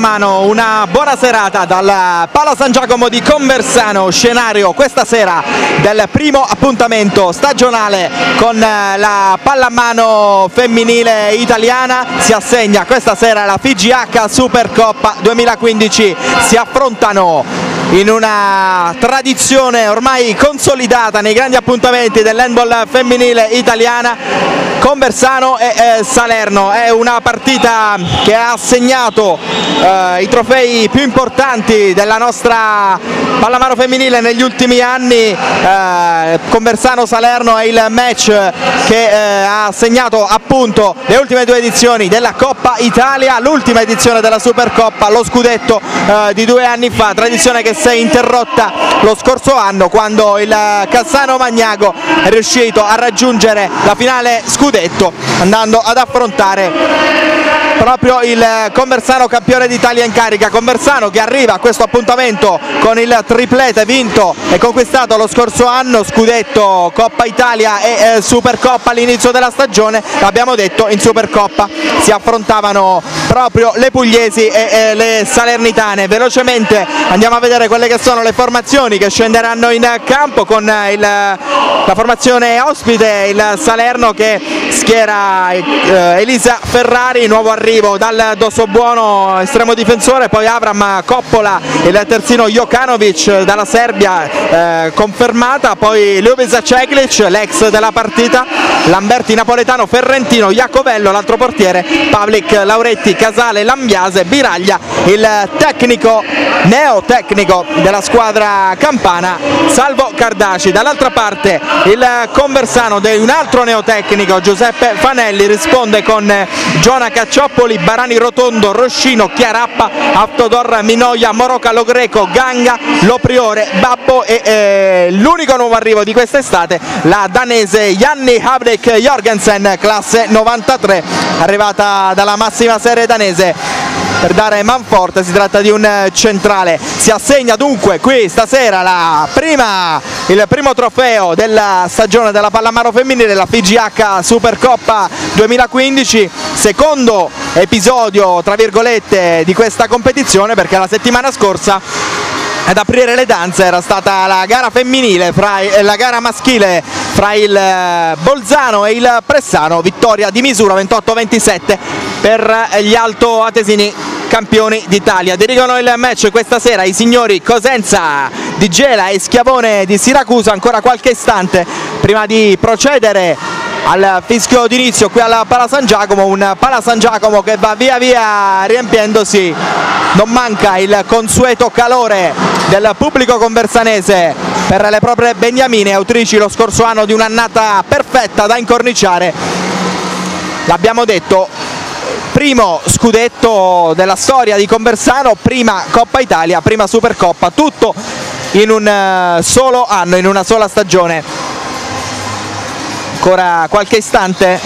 mano una buona serata dal Pala San Giacomo di Conversano, scenario questa sera del primo appuntamento stagionale con la pallamano femminile italiana. Si assegna questa sera la FIGH Supercoppa 2015. Si affrontano in una tradizione ormai consolidata nei grandi appuntamenti dell'handball femminile italiana Conversano e eh, Salerno è una partita che ha assegnato eh, i trofei più importanti della nostra pallamano femminile negli ultimi anni. Eh, Conversano-Salerno è il match che eh, ha assegnato appunto le ultime due edizioni della Coppa Italia l'ultima edizione della Supercoppa lo scudetto eh, di due anni fa tradizione che si è interrotta lo scorso anno quando il Cassano Magnago è riuscito a raggiungere la finale scudetto scudetto andando ad affrontare proprio il Conversano campione d'Italia in carica. Conversano che arriva a questo appuntamento con il triplete vinto e conquistato lo scorso anno scudetto Coppa Italia e eh, Supercoppa all'inizio della stagione. L'abbiamo detto in Supercoppa si affrontavano proprio le pugliesi e, e le salernitane. Velocemente andiamo a vedere quelle che sono le formazioni che scenderanno in campo con il, la formazione ospite il Salerno che schiera eh, Elisa Ferrari nuovo arrivo arrivo dal Dosso Buono estremo difensore, poi Avram Coppola, il terzino Jokanovic dalla Serbia eh, confermata, poi Ljubisa Ceglic, l'ex della partita, Lamberti Napoletano, Ferrentino, Iacovello, l'altro portiere, Pavlik, Lauretti, Casale, Lambiase, Biraglia, il tecnico, neotecnico della squadra campana, Salvo Cardaci. Dall'altra parte il conversano di un altro neotecnico, Giuseppe Fanelli, risponde con Giona Caccioppo Napoli, Barani Rotondo, Roscino, Chiarappa, Autodor, Minoia, Moroca, Logreco, Ganga, Lopriore, Babbo e eh, l'unico nuovo arrivo di quest'estate, la danese Janni Havdek Jorgensen, classe 93, arrivata dalla massima serie danese per dare manforte, si tratta di un eh, centrale. Si assegna dunque qui stasera prima, il primo trofeo della stagione della pallamano femminile, la FIGH Supercoppa 2015, secondo episodio tra virgolette di questa competizione perché la settimana scorsa ad aprire le danze era stata la gara femminile, fra, eh, la gara maschile fra il eh, Bolzano e il Pressano, vittoria di misura 28-27 per gli altoatesini campioni d'Italia. Dirigono il match questa sera i signori Cosenza di Gela e Schiavone di Siracusa, ancora qualche istante prima di procedere al fischio d'inizio qui alla Pala San Giacomo, un Pala San Giacomo che va via via riempiendosi, non manca il consueto calore del pubblico conversanese per le proprie beniamine, autrici lo scorso anno di un'annata perfetta da incorniciare. L'abbiamo detto, primo scudetto della storia di Conversano, prima Coppa Italia, prima Supercoppa, tutto in un eh, solo anno, in una sola stagione. Ancora qualche istante.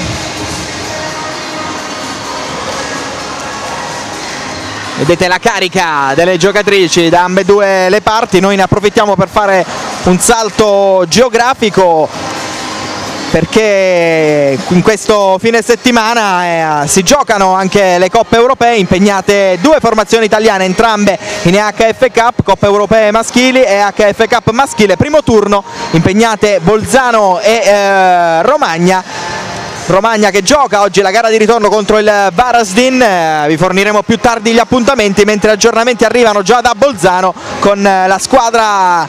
Vedete la carica delle giocatrici da ambedue le parti, noi ne approfittiamo per fare un salto geografico perché in questo fine settimana eh, si giocano anche le coppe europee, impegnate due formazioni italiane, entrambe in EHF Cup, coppe europee maschili e EHF Cup maschile, primo turno, impegnate Bolzano e eh, Romagna. Romagna che gioca oggi la gara di ritorno contro il Varasdin, eh, vi forniremo più tardi gli appuntamenti mentre aggiornamenti arrivano già da Bolzano con eh, la squadra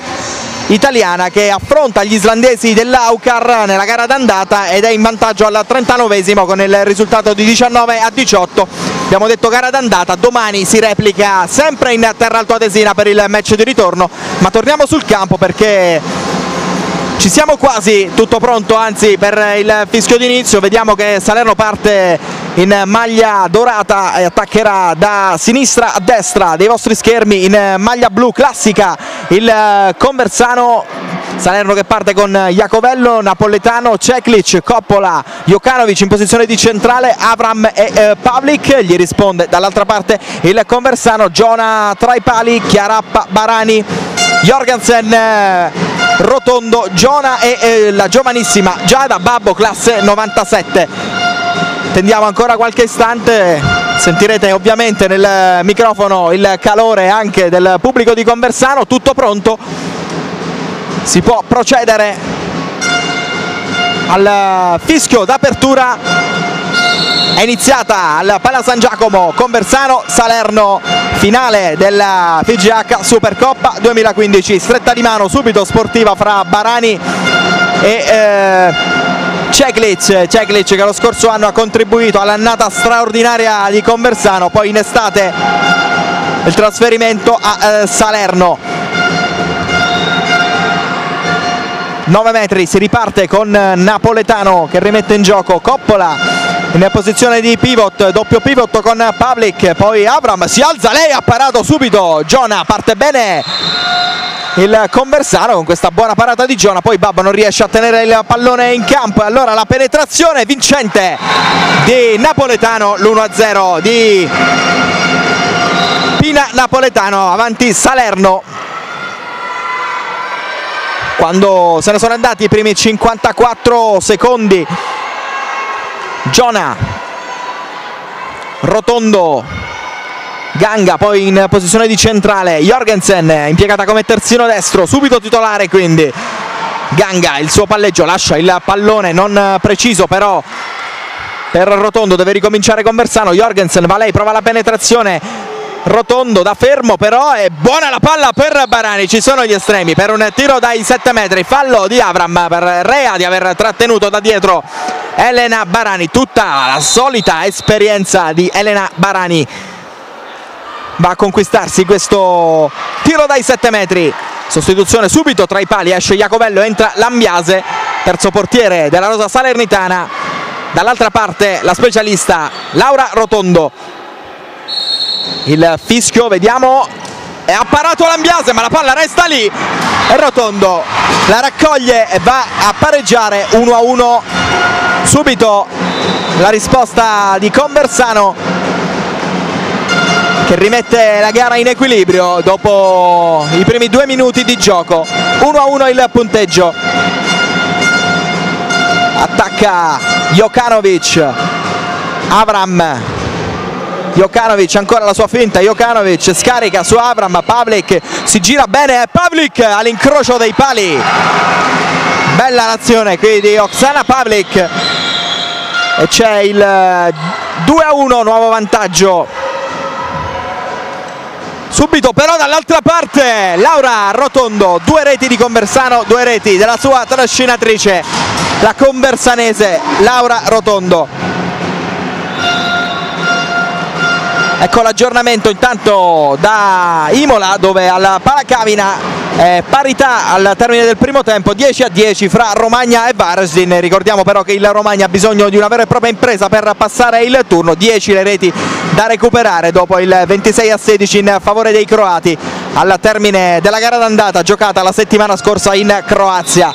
italiana che affronta gli islandesi dell'Aukar nella gara d'andata ed è in vantaggio al 39esimo con il risultato di 19 a 18 abbiamo detto gara d'andata domani si replica sempre in terra altoatesina per il match di ritorno ma torniamo sul campo perché ci siamo quasi, tutto pronto anzi per il fischio d'inizio, vediamo che Salerno parte in maglia dorata e attaccherà da sinistra a destra dei vostri schermi in maglia blu classica il Conversano Salerno che parte con Iacovello, Napoletano, Ceklic, Coppola, Jokanovic in posizione di centrale, Avram e eh, Pavlik, gli risponde dall'altra parte il Conversano, Giona tra i pali, Chiarappa, Barani, Jorgensen, eh, Rotondo, Giona e eh, la giovanissima Giada Babbo classe 97. Tendiamo ancora qualche istante. Sentirete ovviamente nel microfono il calore anche del pubblico di Conversano, tutto pronto, si può procedere al fischio d'apertura. È iniziata al Pala San Giacomo Conversano Salerno finale della FGH Supercoppa 2015 stretta di mano subito sportiva fra Barani e eh, Ceklic, Ceklic che lo scorso anno ha contribuito all'annata straordinaria di Conversano poi in estate il trasferimento a eh, Salerno 9 metri si riparte con Napoletano che rimette in gioco Coppola. In posizione di pivot, doppio pivot con Pavlik, poi Abram si alza, lei ha parato subito, Giona parte bene. Il Conversano con questa buona parata di Giona, poi Babbo non riesce a tenere il pallone in campo. E allora la penetrazione vincente di Napoletano, l'1-0 di Pina Napoletano avanti Salerno quando se ne sono andati i primi 54 secondi. Giona Rotondo. Ganga poi in posizione di centrale. Jorgensen impiegata come terzino destro subito titolare quindi. Ganga il suo palleggio lascia il pallone non preciso però per Rotondo deve ricominciare con Versano Jorgensen va lei prova la penetrazione Rotondo da fermo però è buona la palla per Barani. Ci sono gli estremi per un tiro dai 7 metri. Fallo di Avram per Rea di aver trattenuto da dietro Elena Barani. Tutta la solita esperienza di Elena Barani. Va a conquistarsi questo tiro dai 7 metri. Sostituzione subito tra i pali esce Iacovello entra Lambiase terzo portiere della Rosa Salernitana. Dall'altra parte la specialista Laura Rotondo il fischio vediamo è apparato Lambiase ma la palla resta lì. E Rotondo. La raccoglie e va a pareggiare 1 a 1 subito la risposta di Conversano che rimette la gara in equilibrio dopo i primi due minuti di gioco. 1 a 1 il punteggio. Attacca Jokanovic. Avram Jokanovic ancora la sua finta Jokanovic scarica su Abram Pavlik si gira bene Pavlik all'incrocio dei pali. Bella l'azione qui di Oksana Pavlik. E c'è il 2 a 1 nuovo vantaggio. Subito però dall'altra parte Laura Rotondo due reti di Conversano due reti della sua trascinatrice la conversanese Laura Rotondo Ecco l'aggiornamento intanto da Imola dove alla Palacavina eh, parità al termine del primo tempo 10 a 10 fra Romagna e Varsdin ricordiamo però che il Romagna ha bisogno di una vera e propria impresa per passare il turno. 10 le reti da recuperare dopo il 26 a 16 in favore dei croati al termine della gara d'andata giocata la settimana scorsa in Croazia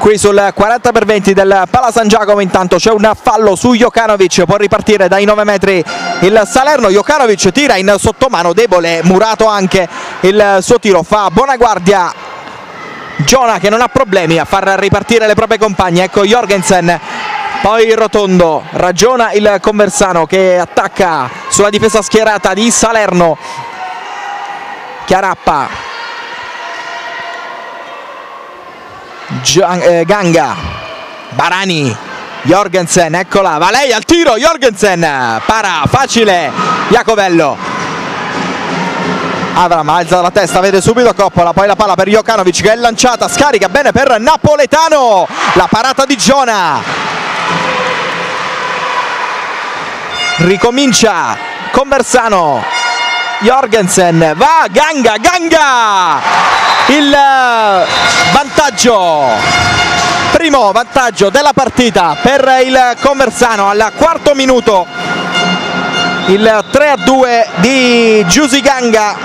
qui sul 40 per 20 del Pala San Giacomo. Intanto c'è un fallo su Jokanovic può ripartire dai 9 metri il Salerno. Jokanovic tira in sottomano debole murato anche il suo tiro. Fa buona guardia Giona che non ha problemi a far ripartire le proprie compagne. Ecco Jorgensen poi Rotondo. Ragiona il Conversano che attacca sulla difesa schierata di Salerno. Chiarappa Eh, Ganga Barani Jorgensen eccola va lei al tiro Jorgensen para facile Iacovello Avram alza la testa vede subito Coppola poi la palla per Jokanovic che è lanciata scarica bene per Napoletano la parata di Giona. Ricomincia Conversano Jorgensen. Va Ganga Ganga! Il eh, vantaggio. Primo vantaggio della partita per il Conversano al quarto minuto. Il 3 a 2 di Giusy Ganga.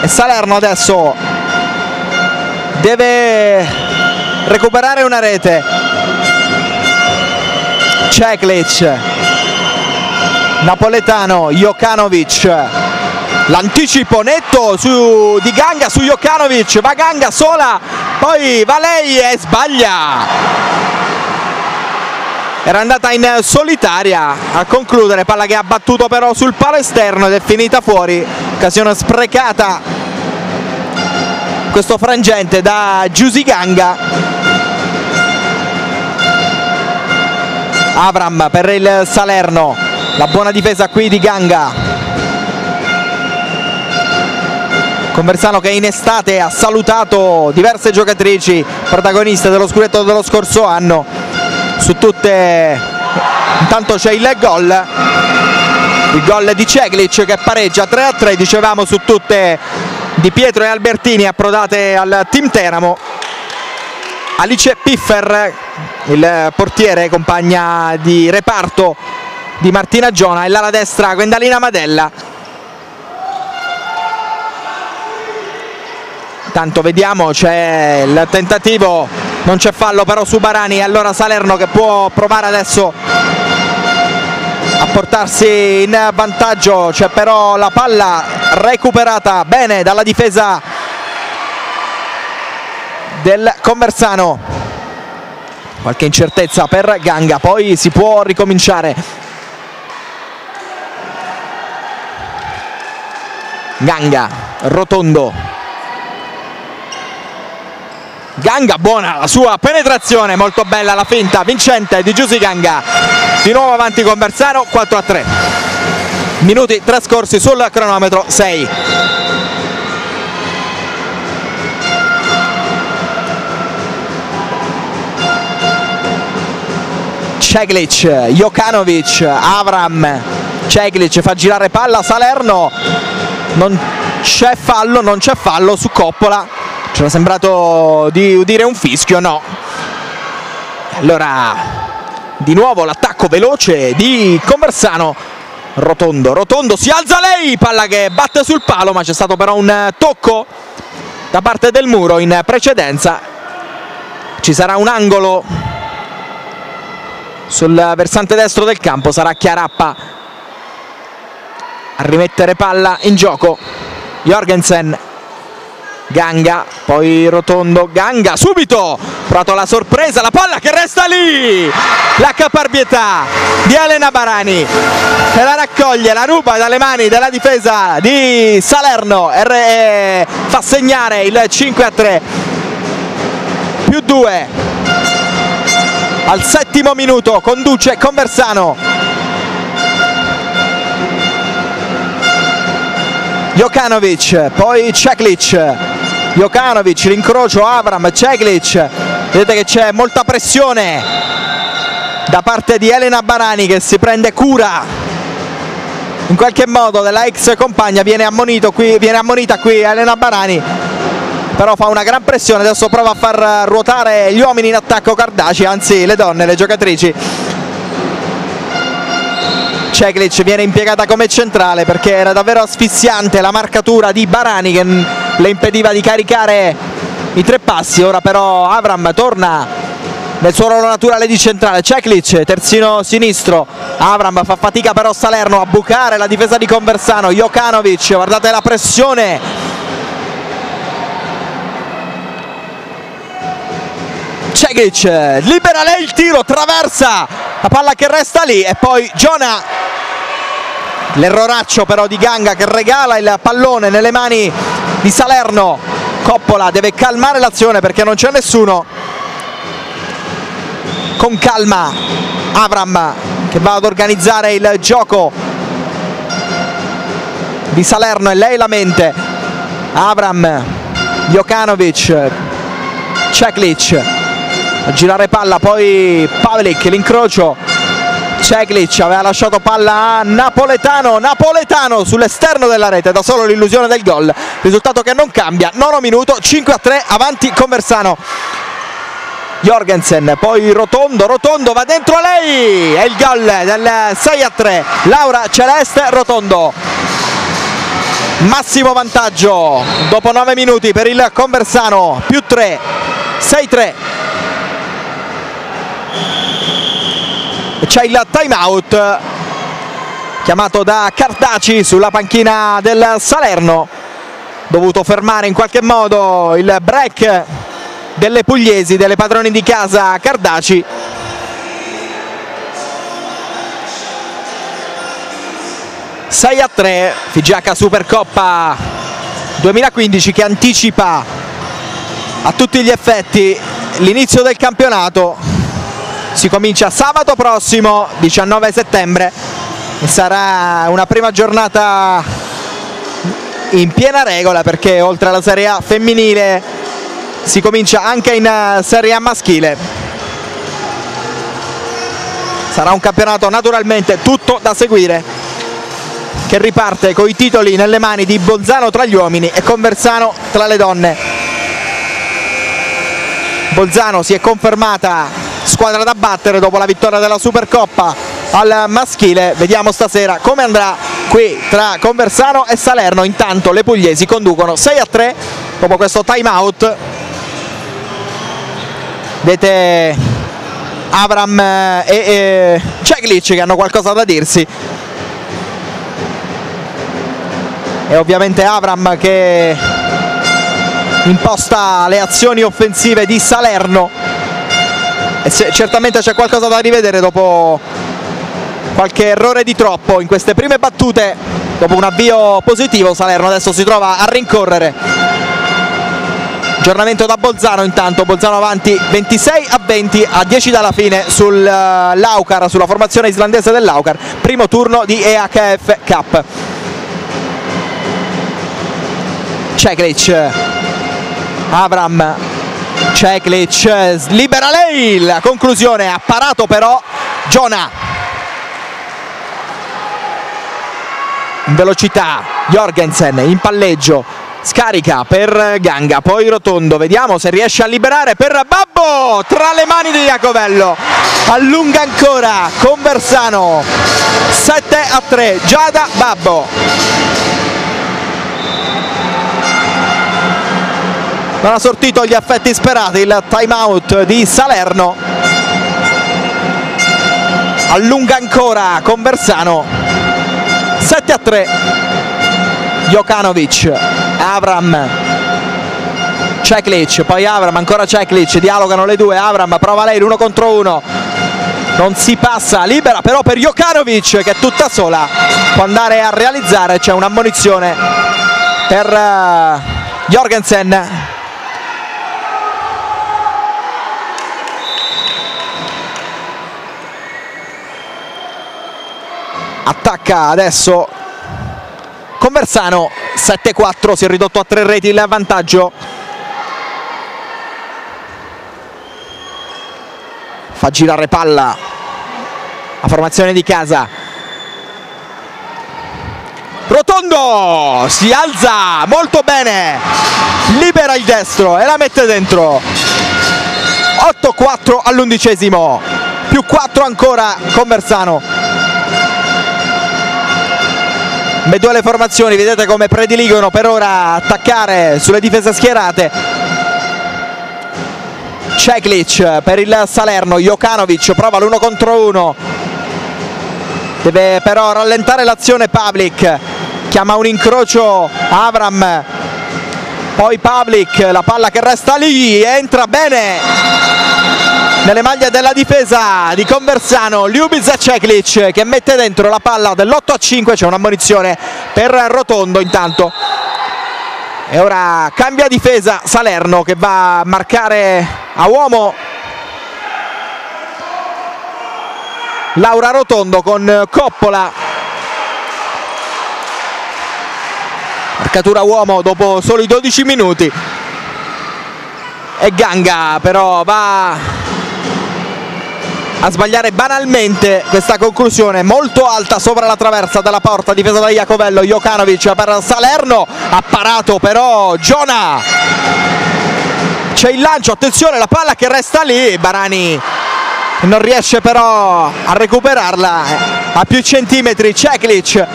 E Salerno adesso deve recuperare una rete Ceklic Napoletano, Jokanovic l'anticipo netto su, di Ganga su Jokanovic va Ganga sola poi va lei e sbaglia. Era andata in solitaria a concludere palla che ha battuto però sul palo esterno ed è finita fuori. Occasione sprecata. Questo frangente da Giusy Ganga Avram per il Salerno. La buona difesa qui di Ganga. Conversano che in estate ha salutato diverse giocatrici protagoniste dello scudetto dello scorso anno. Su tutte intanto c'è il gol. Il gol di Ceglic che pareggia 3 a 3 dicevamo su tutte di Pietro e Albertini approdate al team Teramo Alice Piffer il portiere compagna di reparto di Martina Giona e l'ala destra Gwendalina Madella. Tanto vediamo c'è il tentativo non c'è fallo però su Barani allora Salerno che può provare adesso a portarsi in vantaggio. C'è però la palla recuperata bene dalla difesa del Conversano qualche incertezza per Ganga poi si può ricominciare Ganga Rotondo Ganga buona la sua penetrazione, molto bella la finta vincente di Giusy Ganga. Di nuovo avanti con Bersano, 4 a 3. Minuti trascorsi sul cronometro 6. Ceglic, Jokanovic, Avram, Ceglic fa girare palla, Salerno, non c'è fallo, non c'è fallo su Coppola ci era sembrato di udire un fischio, no. Allora, di nuovo l'attacco veloce di Conversano. Rotondo, Rotondo, si alza lei, palla che batte sul palo, ma c'è stato però un tocco da parte del muro in precedenza. Ci sarà un angolo sul versante destro del campo, sarà Chiarappa a rimettere palla in gioco. Jorgensen Ganga, poi Rotondo, Ganga subito, provato la sorpresa, la palla che resta lì, la caparbietà di Elena Barani. Che la raccoglie, la ruba dalle mani della difesa di Salerno. E fa segnare il 5 a 3 più 2 al settimo minuto conduce Conversano. Jokanovic, poi Ceklic. Jokanovic, l'incrocio Avram, Ceglic, vedete che c'è molta pressione da parte di Elena Barani che si prende cura. In qualche modo della ex compagna, viene, qui, viene ammonita qui Elena Barani però fa una gran pressione, adesso prova a far ruotare gli uomini in attacco Cardaci, anzi le donne, le giocatrici. Ceglic viene impiegata come centrale perché era davvero asfissiante la marcatura di Barani che le impediva di caricare i tre passi, ora però Avram torna nel suo ruolo naturale di centrale, Ceklic, terzino sinistro, Avram fa fatica però Salerno a bucare la difesa di Conversano, Jokanovic, guardate la pressione Cegic libera lei il tiro, traversa la palla che resta lì e poi Giona l'erroraccio però di Ganga che regala il pallone nelle mani di Salerno. Coppola deve calmare l'azione perché non c'è nessuno. Con calma Avram che va ad organizzare il gioco di Salerno e lei la mente. Avram Jokanovic Ceklic a girare palla poi Pavlik l'incrocio. Ceglic aveva lasciato palla a Napoletano, Napoletano sull'esterno della rete, da solo l'illusione del gol, risultato che non cambia, nono minuto, 5 a 3, avanti Conversano. Jorgensen, poi Rotondo, Rotondo va dentro lei, è il gol del 6 a 3, Laura Celeste Rotondo. Massimo vantaggio. Dopo 9 minuti per il Conversano, più 3, 6-3 c'è il time out chiamato da Cartaci sulla panchina del Salerno dovuto fermare in qualche modo il break delle pugliesi, delle padroni di casa Cardaci. Sei a 3, Figiaca Supercoppa 2015 che anticipa a tutti gli effetti l'inizio del campionato. Si comincia sabato prossimo, 19 settembre, e sarà una prima giornata in piena regola perché oltre alla Serie A femminile si comincia anche in eh, Serie A maschile. Sarà un campionato naturalmente tutto da seguire che riparte con i titoli nelle mani di Bolzano tra gli uomini e Conversano tra le donne. Bolzano si è confermata squadra da battere dopo la vittoria della Supercoppa al maschile. Vediamo stasera come andrà qui tra Conversano e Salerno. Intanto le pugliesi conducono 6 a 3 dopo questo time out. Vedete Avram e, e Ceglic che hanno qualcosa da dirsi. E ovviamente Avram che imposta le azioni offensive di Salerno. E certamente c'è qualcosa da rivedere dopo qualche errore di troppo in queste prime battute. Dopo un avvio positivo Salerno adesso si trova a rincorrere. Aggiornamento da Bolzano intanto. Bolzano avanti 26 a 20 a 10 dalla fine sull'Aucar sulla formazione islandese dell'Aucar primo turno di EHF Cup. Ceklic Avram Ceklic libera lei! La conclusione ha parato però Giona in velocità Jorgensen in palleggio scarica per Ganga poi Rotondo. Vediamo se riesce a liberare per Babbo tra le mani di Iacovello. Allunga ancora Conversano 7 a 3 Giada Babbo non ha sortito gli affetti sperati il time out di Salerno. Allunga ancora Conversano. 7 a 3 Jokanovic Avram. Ceklic poi Avram ancora Ceklic. Dialogano le due Avram prova lei l'uno contro uno. Non si passa libera però per Jokanovic che è tutta sola può andare a realizzare. C'è un'ammonizione per uh, Jorgensen attacca adesso Conversano 7-4 si è ridotto a tre reti il vantaggio. Fa girare palla la formazione di casa. Rotondo si alza molto bene libera il destro e la mette dentro. 8-4 all'undicesimo più 4 ancora Conversano due le formazioni vedete come prediligono per ora attaccare sulle difese schierate. Ceklic per il Salerno Jokanovic prova l'uno contro uno. Deve però rallentare l'azione Pavlik. Chiama un incrocio Avram. Poi Pavlik la palla che resta lì entra bene nelle maglie della difesa di Conversano Ljubic Ceklic che mette dentro la palla dell'8 a 5 c'è un'ammonizione per Rotondo intanto. E ora cambia difesa Salerno che va a marcare a uomo Laura Rotondo con Coppola. Marcatura uomo dopo soli 12 minuti. E Ganga però va a sbagliare banalmente questa conclusione. Molto alta sopra la traversa della porta difesa da Iacovello Jokanovic per Salerno. Ha parato però Giona. C'è il lancio attenzione la palla che resta lì. Barani non riesce però a recuperarla. A più centimetri Ceklic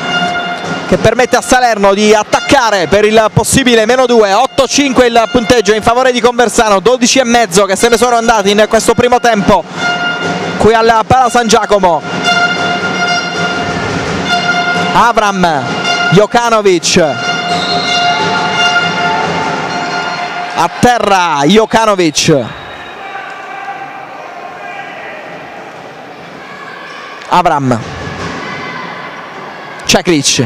che permette a Salerno di attaccare per il possibile meno 2 8-5 il punteggio in favore di Conversano. 12 e mezzo che se ne sono andati in questo primo tempo qui alla Pala San Giacomo. Avram Jokanovic. A terra Jokanovic. Avram. Ceklic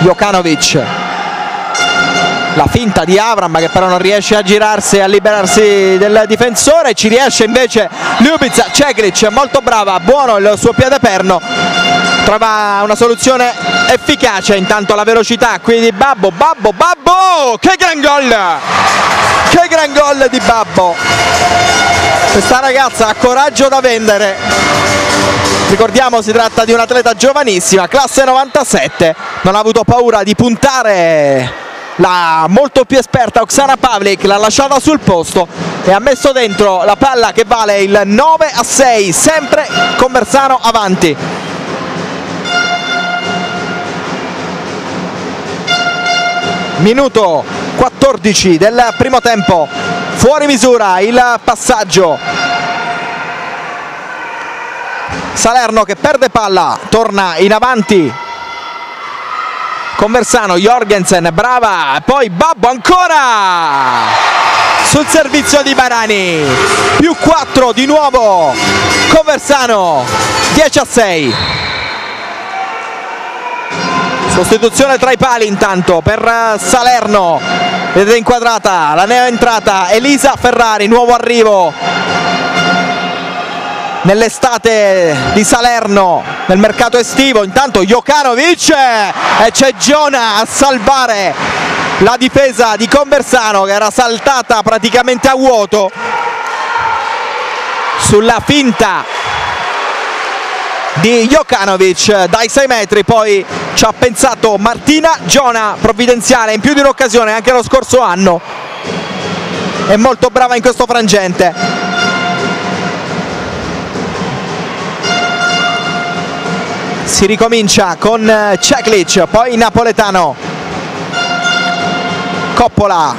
Jokanovic la finta di Avram che però non riesce a girarsi e a liberarsi del difensore. Ci riesce invece Ljubica Ceklic molto brava buono il suo piede perno. Trova una soluzione efficace intanto la velocità qui di Babbo. Babbo Babbo! Che gran gol! Che gran gol di Babbo. Questa ragazza ha coraggio da vendere. Ricordiamo si tratta di un'atleta giovanissima classe 97 non ha avuto paura di puntare la molto più esperta Oksana Pavlik l'ha lasciata sul posto e ha messo dentro la palla che vale il 9 a 6 sempre Conversano avanti. Minuto 14 del primo tempo. Fuori misura il passaggio. Salerno che perde palla torna in avanti Conversano, Jorgensen, brava, poi Babbo ancora sul servizio di Barani, più 4 di nuovo, Conversano, 10 a 6. Sostituzione tra i pali intanto per Salerno, vedete inquadrata la neo entrata Elisa Ferrari, nuovo arrivo nell'estate di Salerno nel mercato estivo. Intanto Jokanovic e c'è Giona a salvare la difesa di Conversano che era saltata praticamente a vuoto sulla finta di Jokanovic. Dai 6 metri poi ci ha pensato Martina. Giona provvidenziale in più di un'occasione anche lo scorso anno. È molto brava in questo frangente si ricomincia con eh, Ceklic, poi Napoletano, Coppola,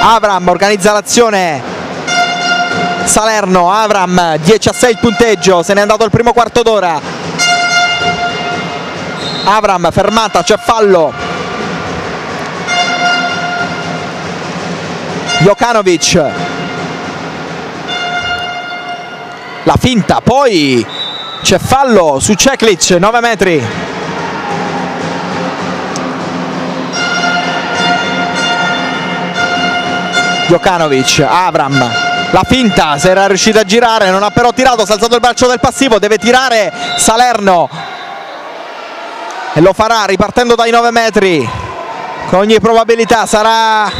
Avram organizza l'azione, Salerno, Avram 10 a 6 il punteggio, se n'è andato il primo quarto d'ora, Avram fermata, c'è fallo, Jokanovic, la finta, poi c'è fallo su Ceklic 9 metri. Jokanovic, Avram. La finta, se era riuscito a girare non ha però tirato, si è alzato il braccio del passivo deve tirare Salerno. E lo farà ripartendo dai 9 metri. Con ogni probabilità sarà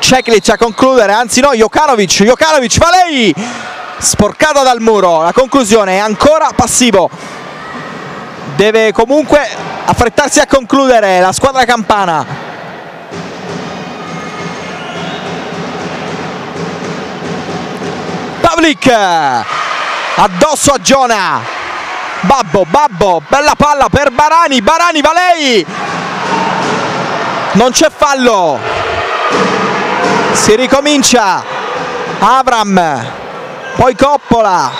Ceklic a concludere, anzi no, Jokanovic, Jokanovic va lei sporcata dal muro. La conclusione è ancora passivo. Deve comunque affrettarsi a concludere la squadra campana. Pavlik addosso a Giona. Babbo, Babbo, bella palla per Barani, Barani va lei. Non c'è fallo. Si ricomincia. Avram poi Coppola.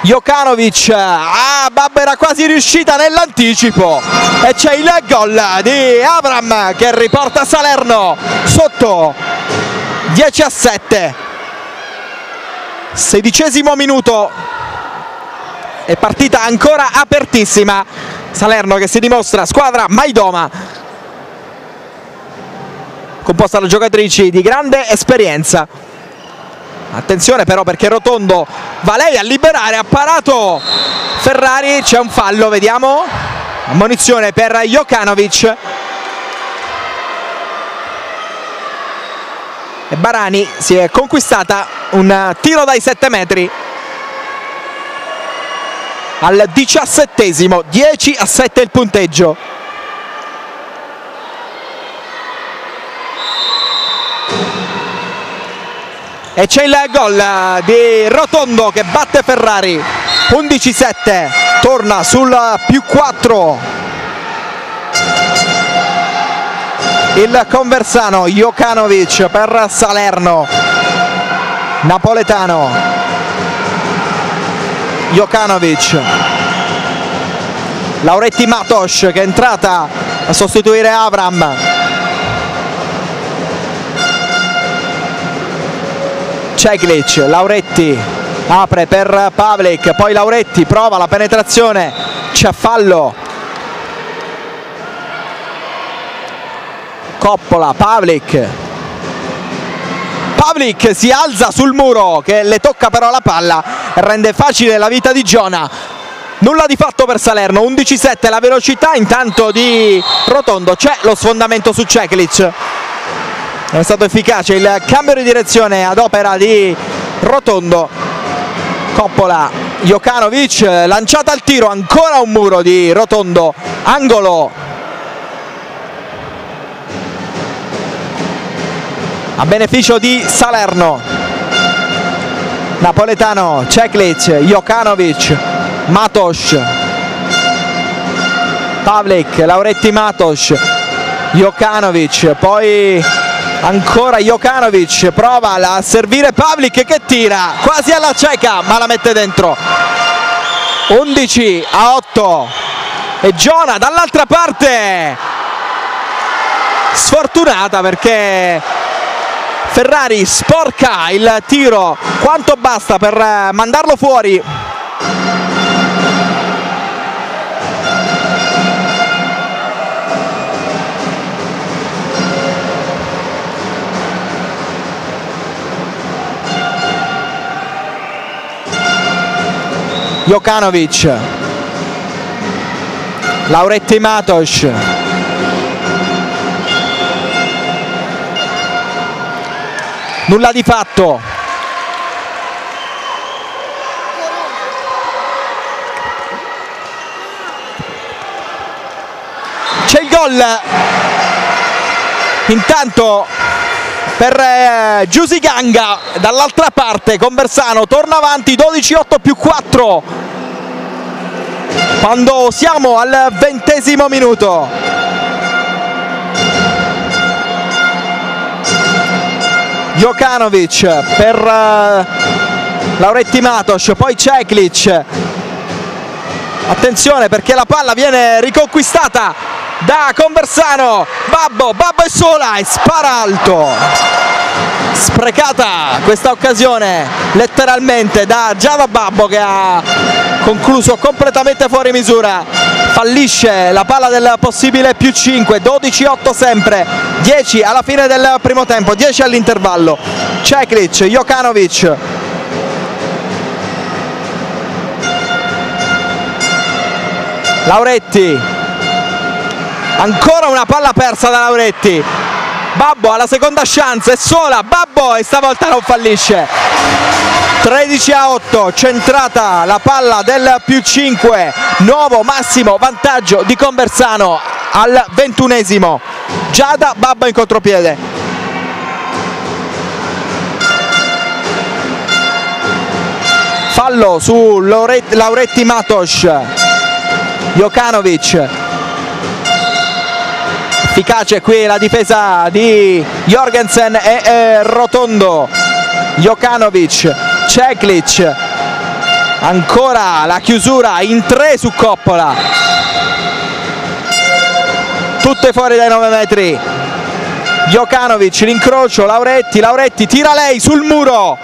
Jokanovic ah Babbo era quasi riuscita nell'anticipo. E c'è il gol di Avram che riporta Salerno sotto. 10 a 7 sedicesimo minuto. È partita ancora apertissima. Salerno che si dimostra squadra Maidoma. Composta da giocatrici di grande esperienza attenzione però perché Rotondo va lei a liberare ha parato Ferrari c'è un fallo vediamo. Ammonizione per Jokanovic. E Barani si è conquistata un tiro dai 7 metri. Al diciassettesimo 10 a 7 il punteggio e c'è il gol di Rotondo che batte Ferrari. 11-7 torna sul più 4 il Conversano Jokanovic per Salerno. Napoletano. Jokanovic. Lauretti Matos che è entrata a sostituire Avram Ceklic, Lauretti apre per Pavlik, poi Lauretti prova la penetrazione, c'è fallo. Coppola, Pavlik. Pavlik si alza sul muro che le tocca però la palla, rende facile la vita di Giona. Nulla di fatto per Salerno, 11-7 la velocità intanto di Rotondo, c'è lo sfondamento su Ceklic. È stato efficace il cambio di direzione ad opera di Rotondo. Coppola, Jokanovic, lanciata al tiro, ancora un muro di Rotondo, angolo. A beneficio di Salerno. Napoletano, Ceklic, Jokanovic, Matos, Pavlik, Lauretti Matos, Jokanovic, poi ancora Jokanovic, prova a servire Pavlik che tira quasi alla cieca ma la mette dentro. 11 a 8 e Giona dall'altra parte. Sfortunata perché Ferrari sporca il tiro. Quanto basta per mandarlo fuori Jokanovic Lauretti Matos nulla di fatto. C'è il gol. Intanto per eh, Ganga dall'altra parte Conversano torna avanti 12-8 più 4 quando siamo al ventesimo minuto. Jokanovic per uh, Lauretti Matos poi Ceklic attenzione perché la palla viene riconquistata da Conversano. Babbo, Babbo è sola e spara alto. Sprecata questa occasione letteralmente da Giava Babbo che ha concluso completamente fuori misura. Fallisce la palla del possibile più 5 12-8 sempre. 10 alla fine del primo tempo 10 all'intervallo. Ceklic, Jokanovic. Lauretti. Ancora una palla persa da Lauretti Babbo ha la seconda chance è sola Babbo e stavolta non fallisce. 13 a 8 centrata la palla del più 5 nuovo massimo vantaggio di Conversano al ventunesimo. Giada Babbo in contropiede. Fallo su Lauretti Matos Jokanovic efficace qui la difesa di Jorgensen e eh, Rotondo. Jokanovic Ceklic. Ancora la chiusura in tre su Coppola. Tutte fuori dai 9 metri. Jokanovic l'incrocio Lauretti Lauretti tira lei sul muro.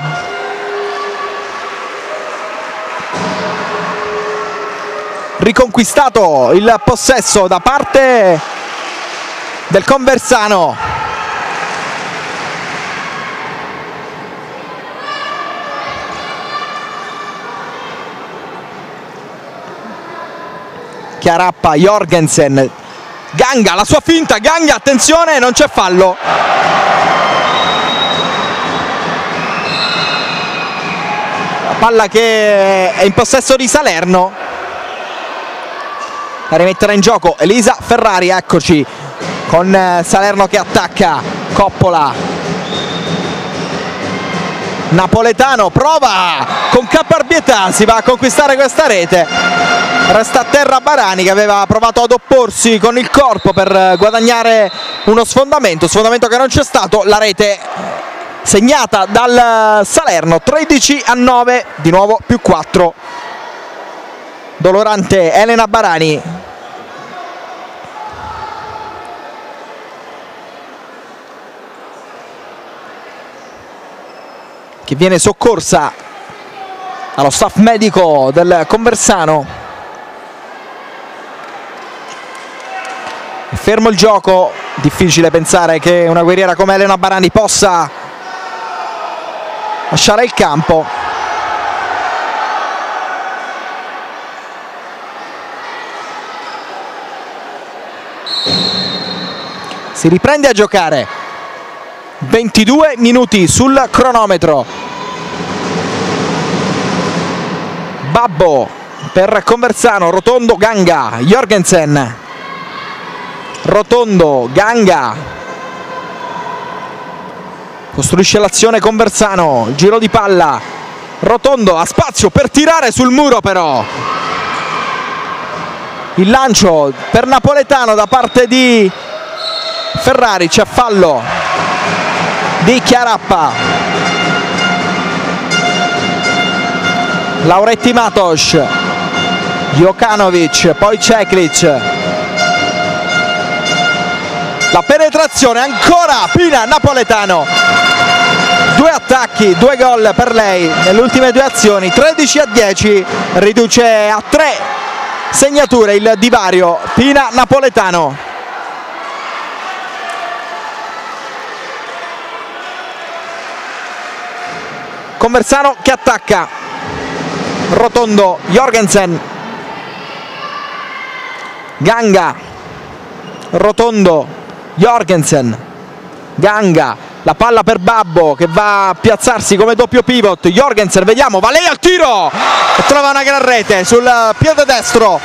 Riconquistato il possesso da parte del Conversano. Chiarappa, Jorgensen. Ganga, la sua finta, Ganga, attenzione, non c'è fallo. La palla che è in possesso di Salerno. La rimetterà in gioco Elisa Ferrari, eccoci con eh, Salerno che attacca Coppola. Napoletano prova con caparbietà si va a conquistare questa rete. Resta a terra Barani che aveva provato ad opporsi con il corpo per guadagnare uno sfondamento sfondamento che non c'è stato. La rete segnata dal Salerno 13 a 9 di nuovo più 4 dolorante Elena Barani che viene soccorsa dallo staff medico del Conversano. Fermo il gioco. Difficile pensare che una guerriera come Elena Barani possa lasciare il campo. Si riprende a giocare 22 minuti sul cronometro. Babbo per Conversano Rotondo Ganga Jorgensen. Rotondo Ganga. Costruisce l'azione Conversano giro di palla. Rotondo ha spazio per tirare sul muro però. Il lancio per Napoletano da parte di Ferrari c'è fallo di Chiarappa. Lauretti Matos Jokanovic poi Ceklic. La penetrazione ancora Pina Napoletano. Due attacchi, due gol per lei nelle ultime due azioni 13 a 10 riduce a 3 segnature il divario Pina Napoletano Conversano che attacca. Rotondo Jorgensen. Ganga. Rotondo Jorgensen. Ganga. La palla per Babbo che va a piazzarsi come doppio pivot. Jorgensen vediamo va lei al tiro. E trova una gran rete sul piede destro.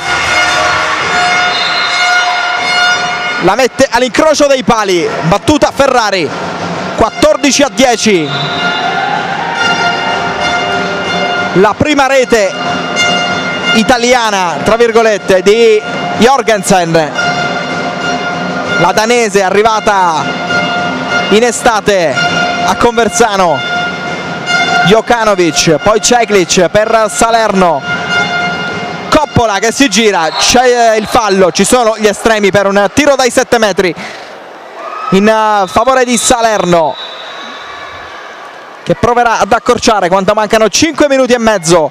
La mette all'incrocio dei pali. Battuta Ferrari. 14 a 10 la prima rete italiana tra virgolette di Jorgensen. La danese arrivata in estate a Conversano. Jokanovic poi Ceklic per Salerno. Coppola che si gira c'è il fallo ci sono gli estremi per un tiro dai 7 metri in favore di Salerno che proverà ad accorciare quando mancano 5 minuti e mezzo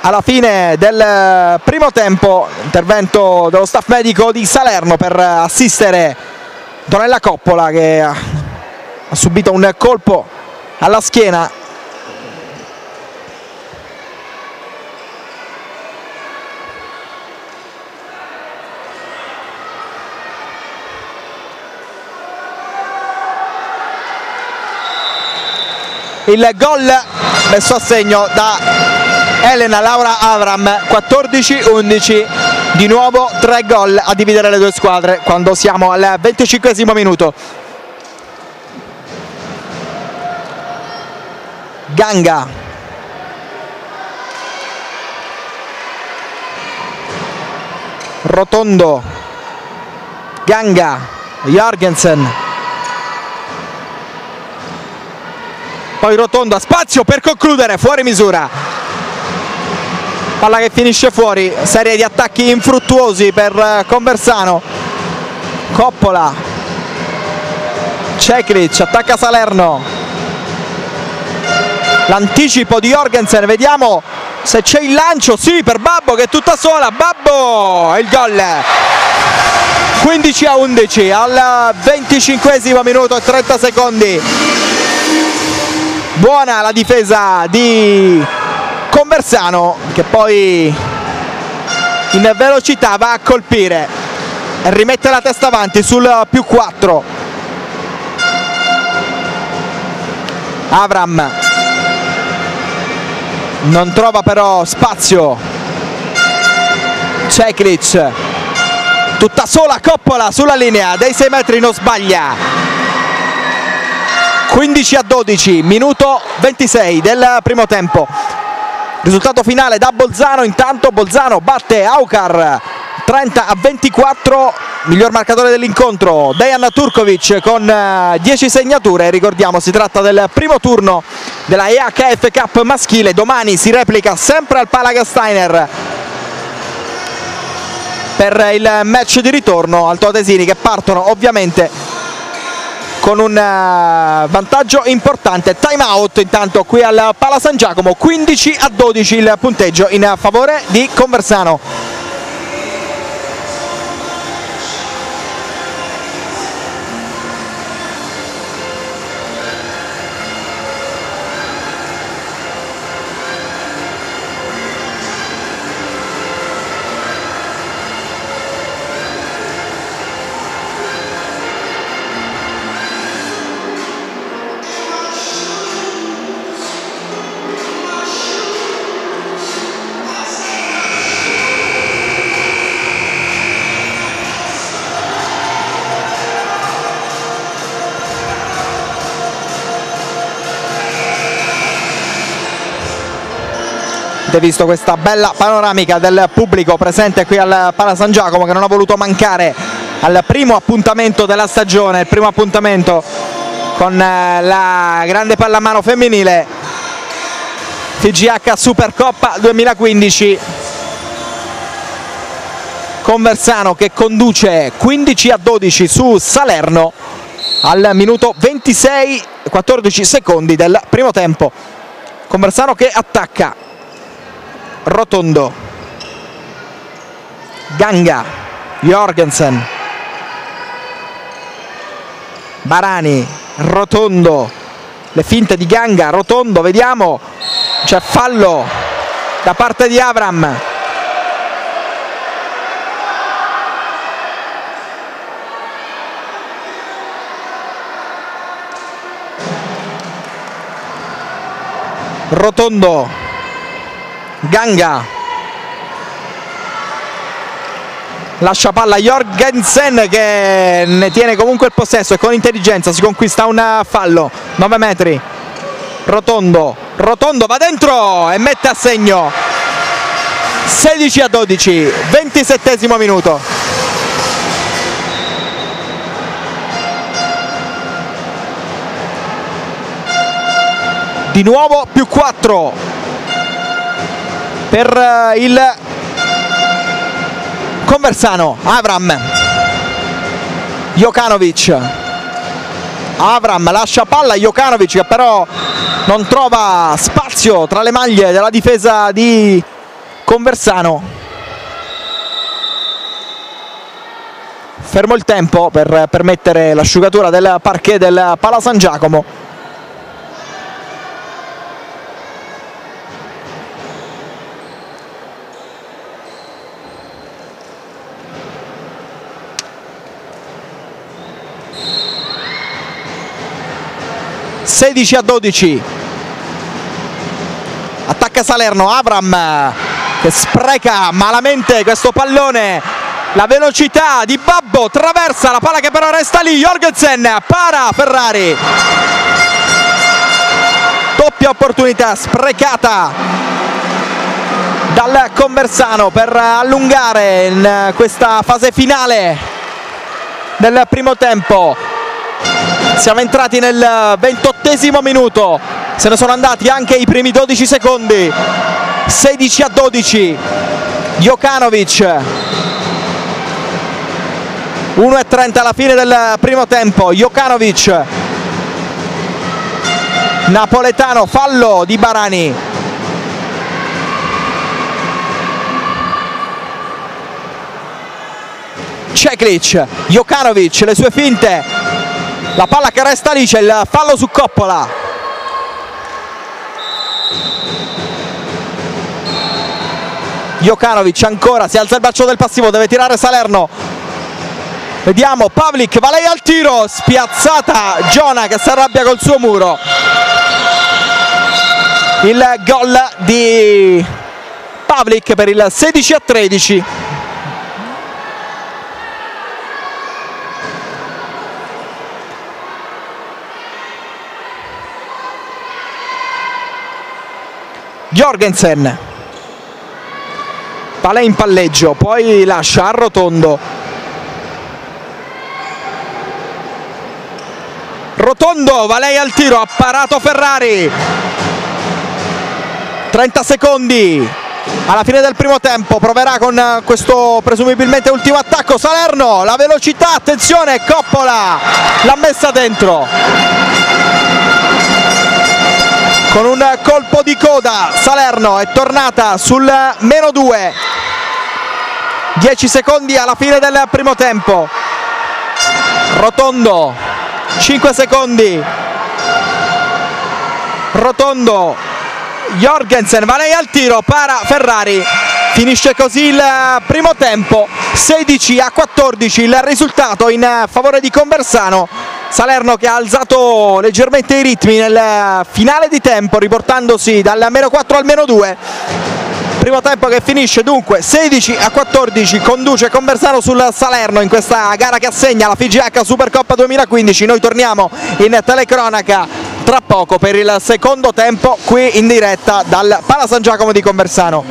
alla fine del primo tempo. Intervento dello staff medico di Salerno per assistere Donella Coppola che ha subito un colpo alla schiena il gol messo a segno da Elena Laura Avram 14-11 di nuovo tre gol a dividere le due squadre quando siamo al 25 minuto. Ganga. Rotondo. Ganga. Jorgensen poi Rotonda, spazio per concludere, fuori misura. Palla che finisce fuori, serie di attacchi infruttuosi per eh, Conversano. Coppola. Ceklic, attacca Salerno. L'anticipo di Jorgensen, vediamo se c'è il lancio, sì per Babbo che è tutta sola, Babbo, il gol. 15 a 11 al 25 minuto e 30 secondi buona la difesa di Conversano che poi in velocità va a colpire e rimette la testa avanti sul più 4 Avram non trova però spazio. Ceklic tutta sola Coppola sulla linea dei 6 metri non sbaglia 15 a 12, minuto 26 del primo tempo. Risultato finale da Bolzano, intanto Bolzano batte Aukar 30 a 24, miglior marcatore dell'incontro Dejan Turkovic con 10 eh, segnature, ricordiamo si tratta del primo turno della EHF Cup maschile, domani si replica sempre al Palaga Steiner per il match di ritorno Altoatesini che partono ovviamente con un uh, vantaggio importante. Time out intanto qui al Pala San Giacomo, 15 a 12 il punteggio in favore di Conversano. Avete visto questa bella panoramica del pubblico presente qui al Pala San Giacomo che non ha voluto mancare al primo appuntamento della stagione, il primo appuntamento con eh, la grande pallamano femminile TGH Supercoppa 2015 Conversano che conduce 15 a 12 su Salerno al minuto 26 14 secondi del primo tempo. Conversano che attacca Rotondo. Ganga. Jorgensen. Barani. Rotondo. Le finte di Ganga. Rotondo vediamo. C'è fallo da parte di Avram. Rotondo Ganga. Lascia palla Jorgensen che ne tiene comunque il possesso e con intelligenza si conquista un fallo. 9 metri. Rotondo. Rotondo va dentro e mette a segno. 16 a 12 27 minuto. Di nuovo più 4 per eh, il Conversano Avram Jokanovic. Avram lascia palla Jokanovic che però non trova spazio tra le maglie della difesa di Conversano. Fermo il tempo per permettere l'asciugatura del parquet del Pala San Giacomo 16 a 12 attacca Salerno Abram che spreca malamente questo pallone. La velocità di Babbo traversa la palla che però resta lì. Jorgensen para Ferrari. Doppia opportunità sprecata dal Conversano per allungare in questa fase finale del primo tempo siamo entrati nel ventottesimo minuto. Se ne sono andati anche i primi 12 secondi. 16 a 12 Jokanovic. 1 e 30 alla fine del primo tempo. Jokanovic. Napoletano fallo di Barani. Ceklic Jokanovic le sue finte la palla che resta lì c'è il fallo su Coppola. Jokanovic ancora si alza il braccio del passivo deve tirare Salerno. Vediamo Pavlik va lei al tiro spiazzata Giona che si arrabbia col suo muro. Il gol di Pavlik per il 16 a 13 Jorgensen. Palla in palleggio poi lascia a Rotondo. Rotondo va lei al tiro ha parato Ferrari. 30 secondi. Alla fine del primo tempo proverà con questo presumibilmente ultimo attacco Salerno. La velocità attenzione Coppola l'ha messa dentro con un colpo di coda Salerno è tornata sul meno 2 10 secondi alla fine del primo tempo. Rotondo 5 secondi. Rotondo Jorgensen va lei al tiro para Ferrari. Finisce così il primo tempo 16 a 14 il risultato in favore di Conversano Salerno che ha alzato leggermente i ritmi nel finale di tempo riportandosi dal meno 4 al meno 2 primo tempo che finisce dunque 16 a 14 conduce Conversano sul Salerno in questa gara che assegna la FIGH Supercoppa 2015 noi torniamo in telecronaca tra poco per il secondo tempo qui in diretta dal Pala San Giacomo di Conversano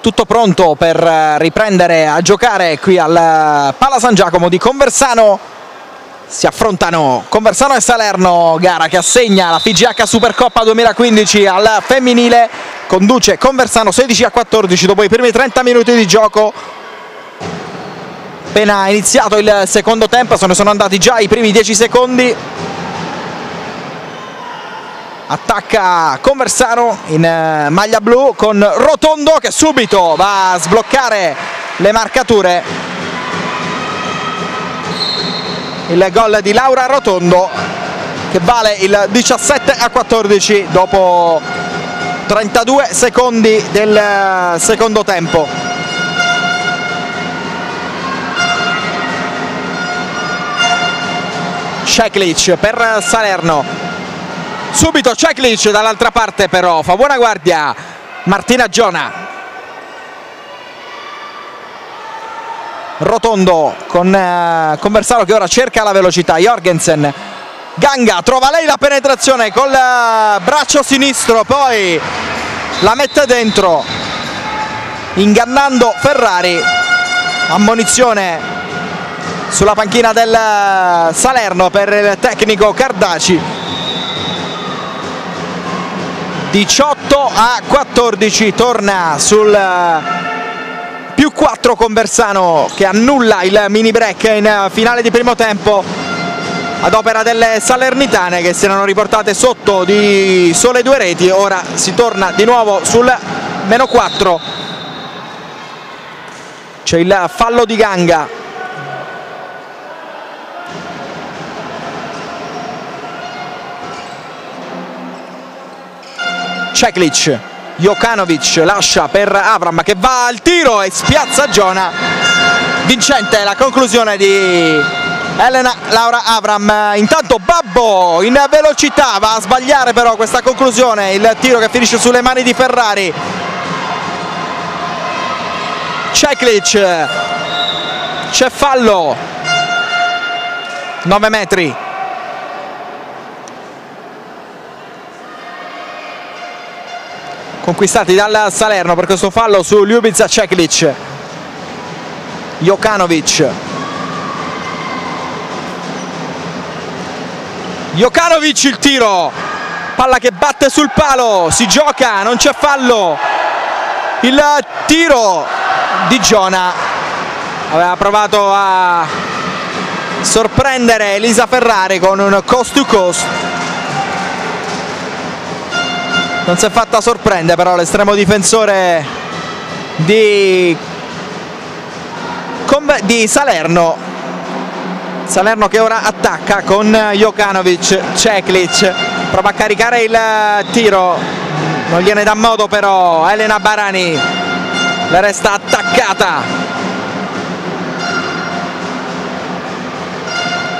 tutto pronto per riprendere a giocare qui al Pala San Giacomo di Conversano. Si affrontano Conversano e Salerno gara che assegna la FIGH Supercoppa 2015 al femminile. Conduce Conversano 16 a 14 dopo i primi 30 minuti di gioco. Appena iniziato il secondo tempo se ne sono andati già i primi 10 secondi attacca Conversano in eh, maglia blu con Rotondo che subito va a sbloccare le marcature. Il gol di Laura Rotondo che vale il 17 a 14 dopo 32 secondi del eh, secondo tempo. Ceklic per Salerno subito Ceklic dall'altra parte però. Fa buona guardia. Martina Giona. Rotondo con eh, Conversano che ora cerca la velocità. Jorgensen. Ganga trova lei la penetrazione col eh, braccio sinistro poi la mette dentro ingannando Ferrari. Ammonizione sulla panchina del eh, Salerno per il tecnico Cardaci 18 a 14 torna sul eh, più 4 Conversano che annulla il mini break in finale di primo tempo ad opera delle Salernitane che si erano riportate sotto di sole due reti. Ora si torna di nuovo sul meno 4 c'è il fallo di Ganga Ceklic Jokanovic lascia per Avram che va al tiro e spiazza Giona. Vincente la conclusione di Elena Laura Avram. Intanto Babbo in velocità va a sbagliare però questa conclusione il tiro che finisce sulle mani di Ferrari. Ceklic c'è fallo. 9 metri conquistati dal Salerno per questo fallo su Ljubica Ceklic Jokanovic Jokanovic il tiro. Palla che batte sul palo. Si gioca non c'è fallo. Il tiro di Giona. Aveva provato a sorprendere Elisa Ferrari con un cost to cost non si è fatta sorprendere però l'estremo difensore di, di Salerno. Salerno che ora attacca con Jokanovic Ceklic. Prova a caricare il tiro. Non gliene dà modo però Elena Barani. Le resta attaccata.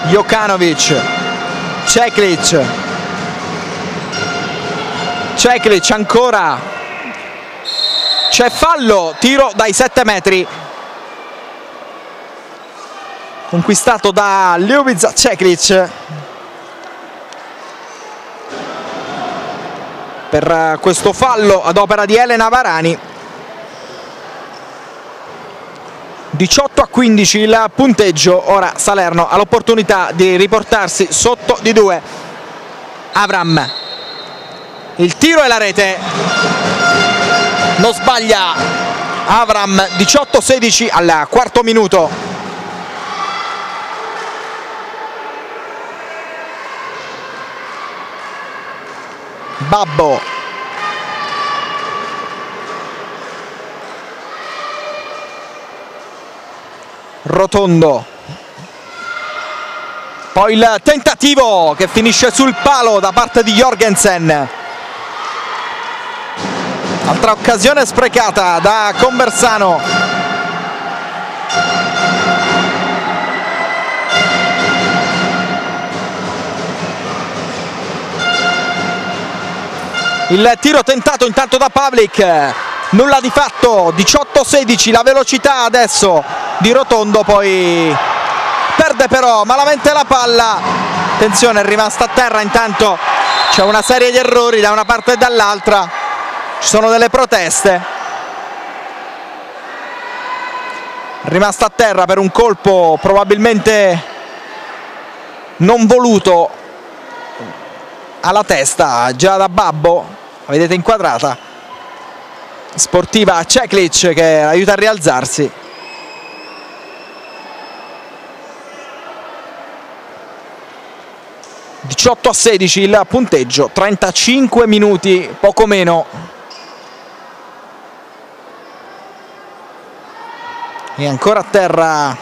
Jokanovic Ceklic Ceklic ancora. C'è fallo tiro dai 7 metri. Conquistato da Ljubica Ceklic per questo fallo ad opera di Elena Varani. 18 a 15 il punteggio. Ora Salerno ha l'opportunità di riportarsi sotto di due. Avram il tiro e la rete. Non sbaglia Avram 18-16 al quarto minuto. Babbo. Rotondo. Poi il tentativo che finisce sul palo da parte di Jorgensen altra occasione sprecata da Conversano. Il tiro tentato intanto da Pavlik. Nulla di fatto. 18-16 la velocità adesso di Rotondo poi perde però malamente la palla. Attenzione è rimasta a terra. Intanto c'è una serie di errori da una parte e dall'altra ci sono delle proteste. Rimasta a terra per un colpo probabilmente non voluto alla testa già da Babbo vedete inquadrata. Sportiva Ceklic che aiuta a rialzarsi. 18 a 16 il punteggio 35 minuti poco meno e ancora a terra.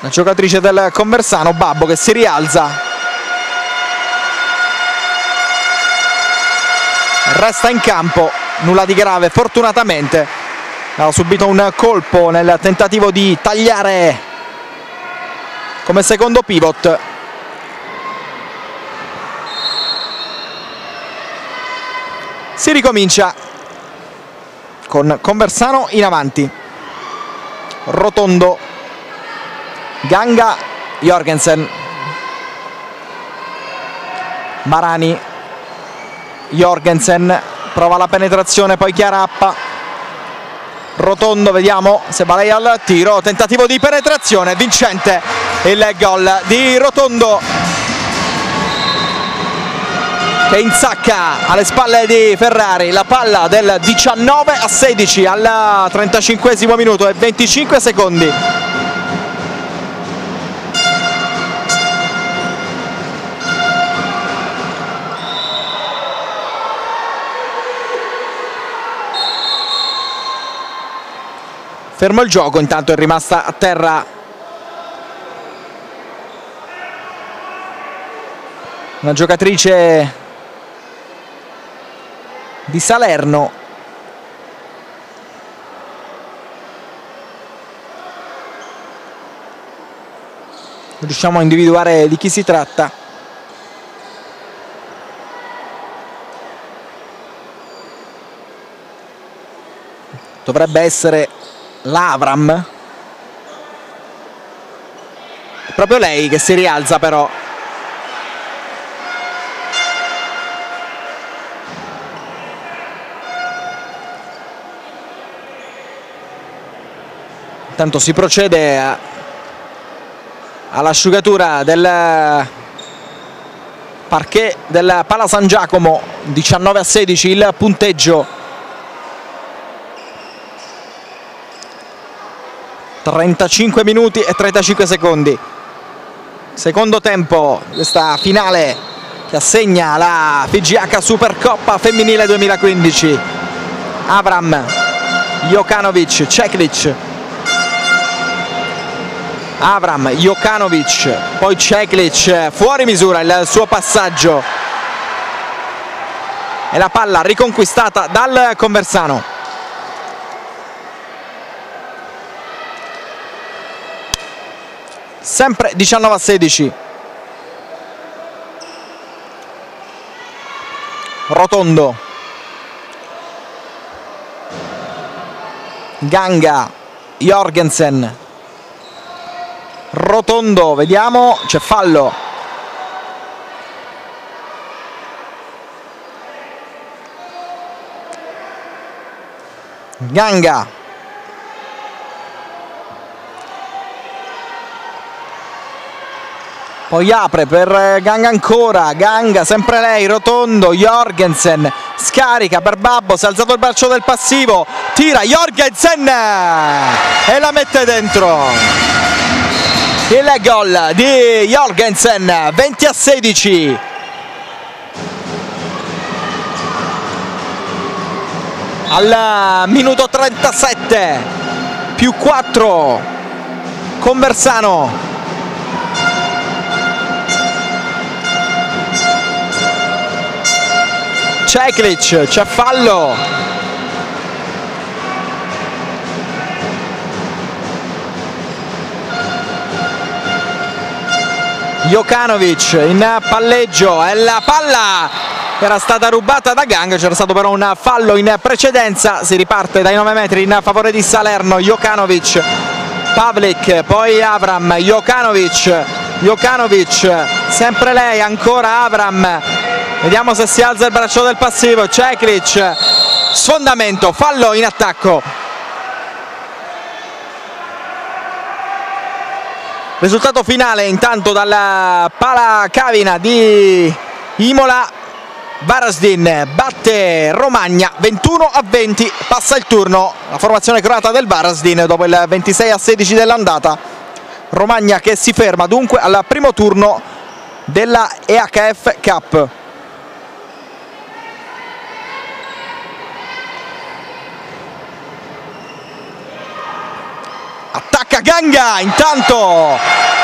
La giocatrice del Conversano Babbo che si rialza. Resta in campo nulla di grave fortunatamente. Ha subito un colpo nel tentativo di tagliare come secondo pivot si ricomincia con Conversano in avanti. Rotondo. Ganga Jorgensen. Marani. Jorgensen. Prova la penetrazione poi Chiarappa Rotondo vediamo se va lei al tiro. Tentativo di penetrazione vincente il gol di Rotondo che insacca alle spalle di Ferrari la palla del 19 a 16 al 35 minuto e 25 secondi. Fermo il gioco intanto è rimasta a terra. Una giocatrice di Salerno. Riusciamo a individuare di chi si tratta. Dovrebbe essere l'Avram. Proprio lei che si rialza però intanto si procede all'asciugatura del parquet del Pala San Giacomo 19 a 16 il punteggio 35 minuti e 35 secondi. Secondo tempo questa finale che assegna la FGH Supercoppa femminile 2015 Avram Jokanovic Ceklic Avram Jokanovic poi Ceklic fuori misura il suo passaggio. E la palla riconquistata dal Conversano. Sempre 19 a 16 Rotondo. Ganga Jorgensen Rotondo. Vediamo c'è fallo. Ganga poi apre per Ganga ancora. Ganga sempre lei Rotondo. Jorgensen scarica per Babbo si è alzato il braccio del passivo. Tira Jorgensen e la mette dentro il gol di Jorgensen 20 a 16 al minuto 37 più 4 Conversano Ceklic, c'è fallo. Jokanovic in palleggio, è la palla. Era stata rubata da Gang, c'era stato però un fallo in precedenza, si riparte dai 9 metri in favore di Salerno, Jokanovic, Pavlik, poi Avram, Jokanovic, Jokanovic, sempre lei, ancora Avram, vediamo se si alza il braccio del passivo Ceklic sfondamento fallo in attacco risultato finale intanto dalla pala cavina di Imola. Varasdin batte Romagna 21 a 20 passa il turno. La formazione croata del Varasdin dopo il 26 a 16 dell'andata. Romagna che si ferma dunque al primo turno della EHF Cup attacca Ganga intanto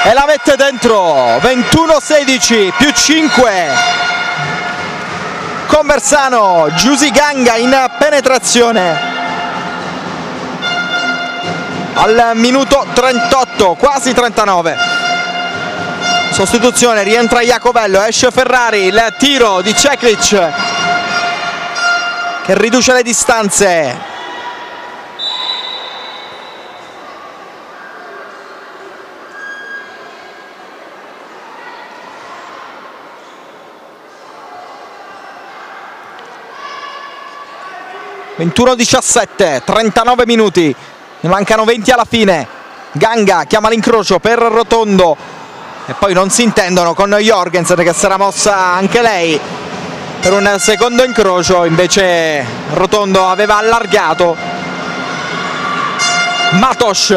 e la mette dentro 21-16 più 5 Conversano, Giusy Ganga in penetrazione al minuto 38, quasi 39. Sostituzione, rientra Iacovello, esce Ferrari, il tiro di Ceklic che riduce le distanze. (21-17) 39 minuti. Ne mancano 20 alla fine. Ganga chiama l'incrocio per Rotondo. E poi non si intendono con Jorgensen che sarà mossa anche lei. Per un secondo incrocio invece Rotondo aveva allargato. Matos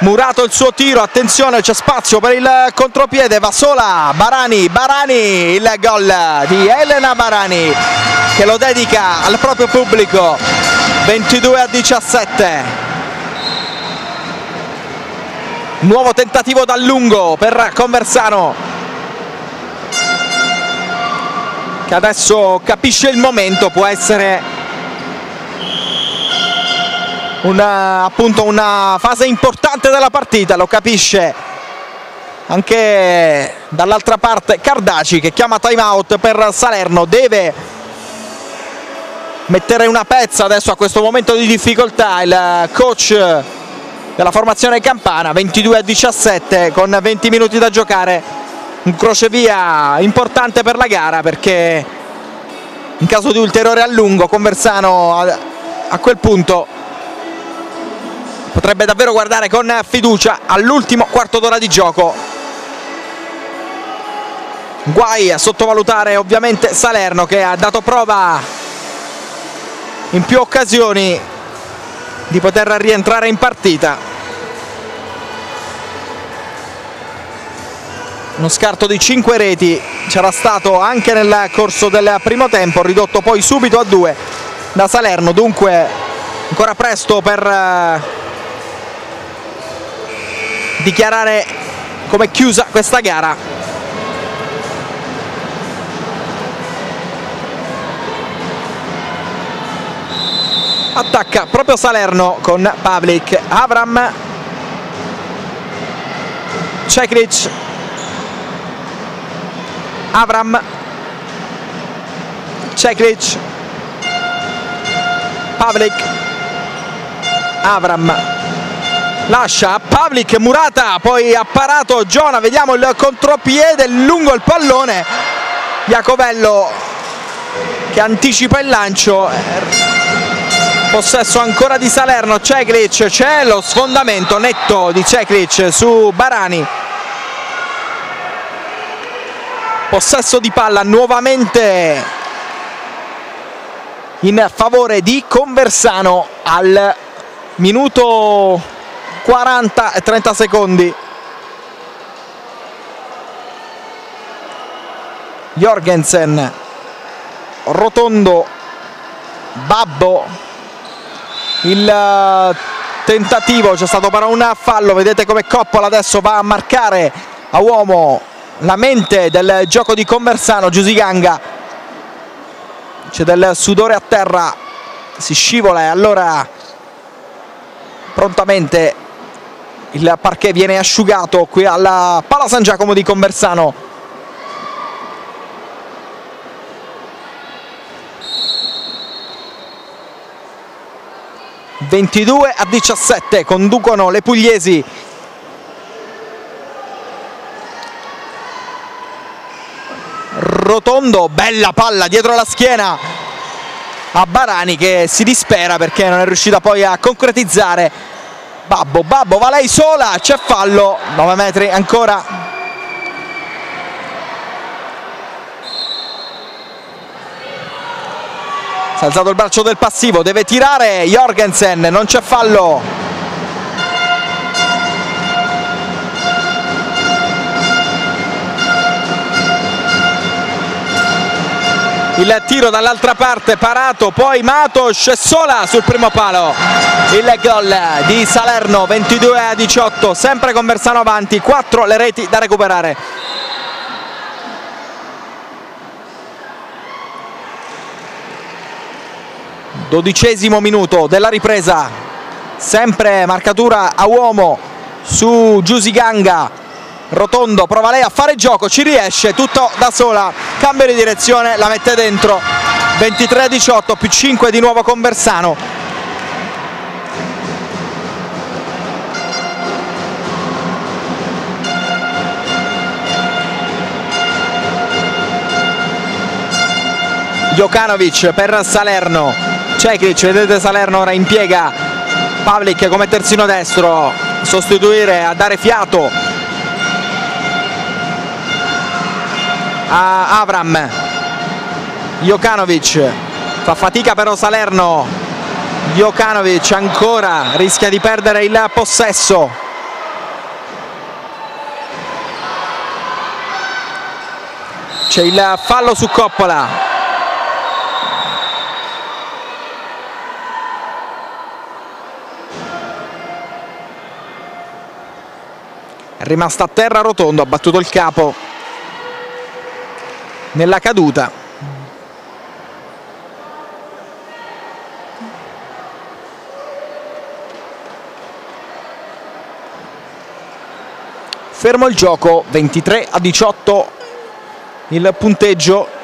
Murato il suo tiro, attenzione c'è spazio per il contropiede, va sola Barani, Barani, il gol di Elena Barani che lo dedica al proprio pubblico 22 a 17 nuovo tentativo dal lungo per Conversano che adesso capisce il momento può essere una, appunto una fase importante della partita lo capisce anche dall'altra parte Cardaci che chiama time out per Salerno deve mettere una pezza adesso a questo momento di difficoltà il coach della formazione campana 22 a 17 con 20 minuti da giocare un crocevia importante per la gara perché in caso di ulteriore allungo Conversano a, a quel punto potrebbe davvero guardare con fiducia all'ultimo quarto d'ora di gioco. Guai a sottovalutare ovviamente Salerno che ha dato prova in più occasioni di poter rientrare in partita. Uno scarto di 5 reti c'era stato anche nel corso del primo tempo ridotto poi subito a 2 da Salerno. Dunque ancora presto per uh, dichiarare come chiusa questa gara. Attacca proprio Salerno con Pavlik. Avram. Cekric Avram. Cekric Pavlik. Avram lascia Pavlik Murata poi ha parato Giona vediamo il contropiede lungo il pallone. Iacovello che anticipa il lancio. Possesso ancora di Salerno Ceklic c'è lo sfondamento netto di Ceklic su Barani. Possesso di palla nuovamente in favore di Conversano al minuto 40 e 30 secondi. Jorgensen Rotondo Babbo. Il eh, tentativo c'è stato però un fallo vedete come Coppola adesso va a marcare a uomo la mente del gioco di Conversano Giusiganga c'è del sudore a terra si scivola e allora prontamente il parquet viene asciugato qui alla Pala San Giacomo di Conversano 22 a 17 conducono le pugliesi Rotondo bella palla dietro la schiena a Barani che si dispera perché non è riuscita poi a concretizzare. Babbo, Babbo va lei sola, c'è fallo, 9 metri ancora. Si è alzato il braccio del passivo, deve tirare Jorgensen, non c'è fallo. Il tiro dall'altra parte parato poi Matos sola sul primo palo. Il gol di Salerno 22 a 18 sempre con Versano avanti 4 le reti da recuperare. Dodicesimo minuto della ripresa. Sempre marcatura a uomo su Giusi Ganga Rotondo prova lei a fare gioco, ci riesce, tutto da sola, cambio di direzione, la mette dentro, 23-18 più 5 di nuovo con Bersano. Jokanovic per Salerno, Ceklic, vedete Salerno ora impiega Pavlik come terzino destro, sostituire a dare fiato a Avram. Jokanovic fa fatica però Salerno. Jokanovic ancora rischia di perdere il possesso. C'è il fallo su Coppola. Rimasta a terra Rotondo ha battuto il capo nella caduta. Fermo il gioco 23 a 18 il punteggio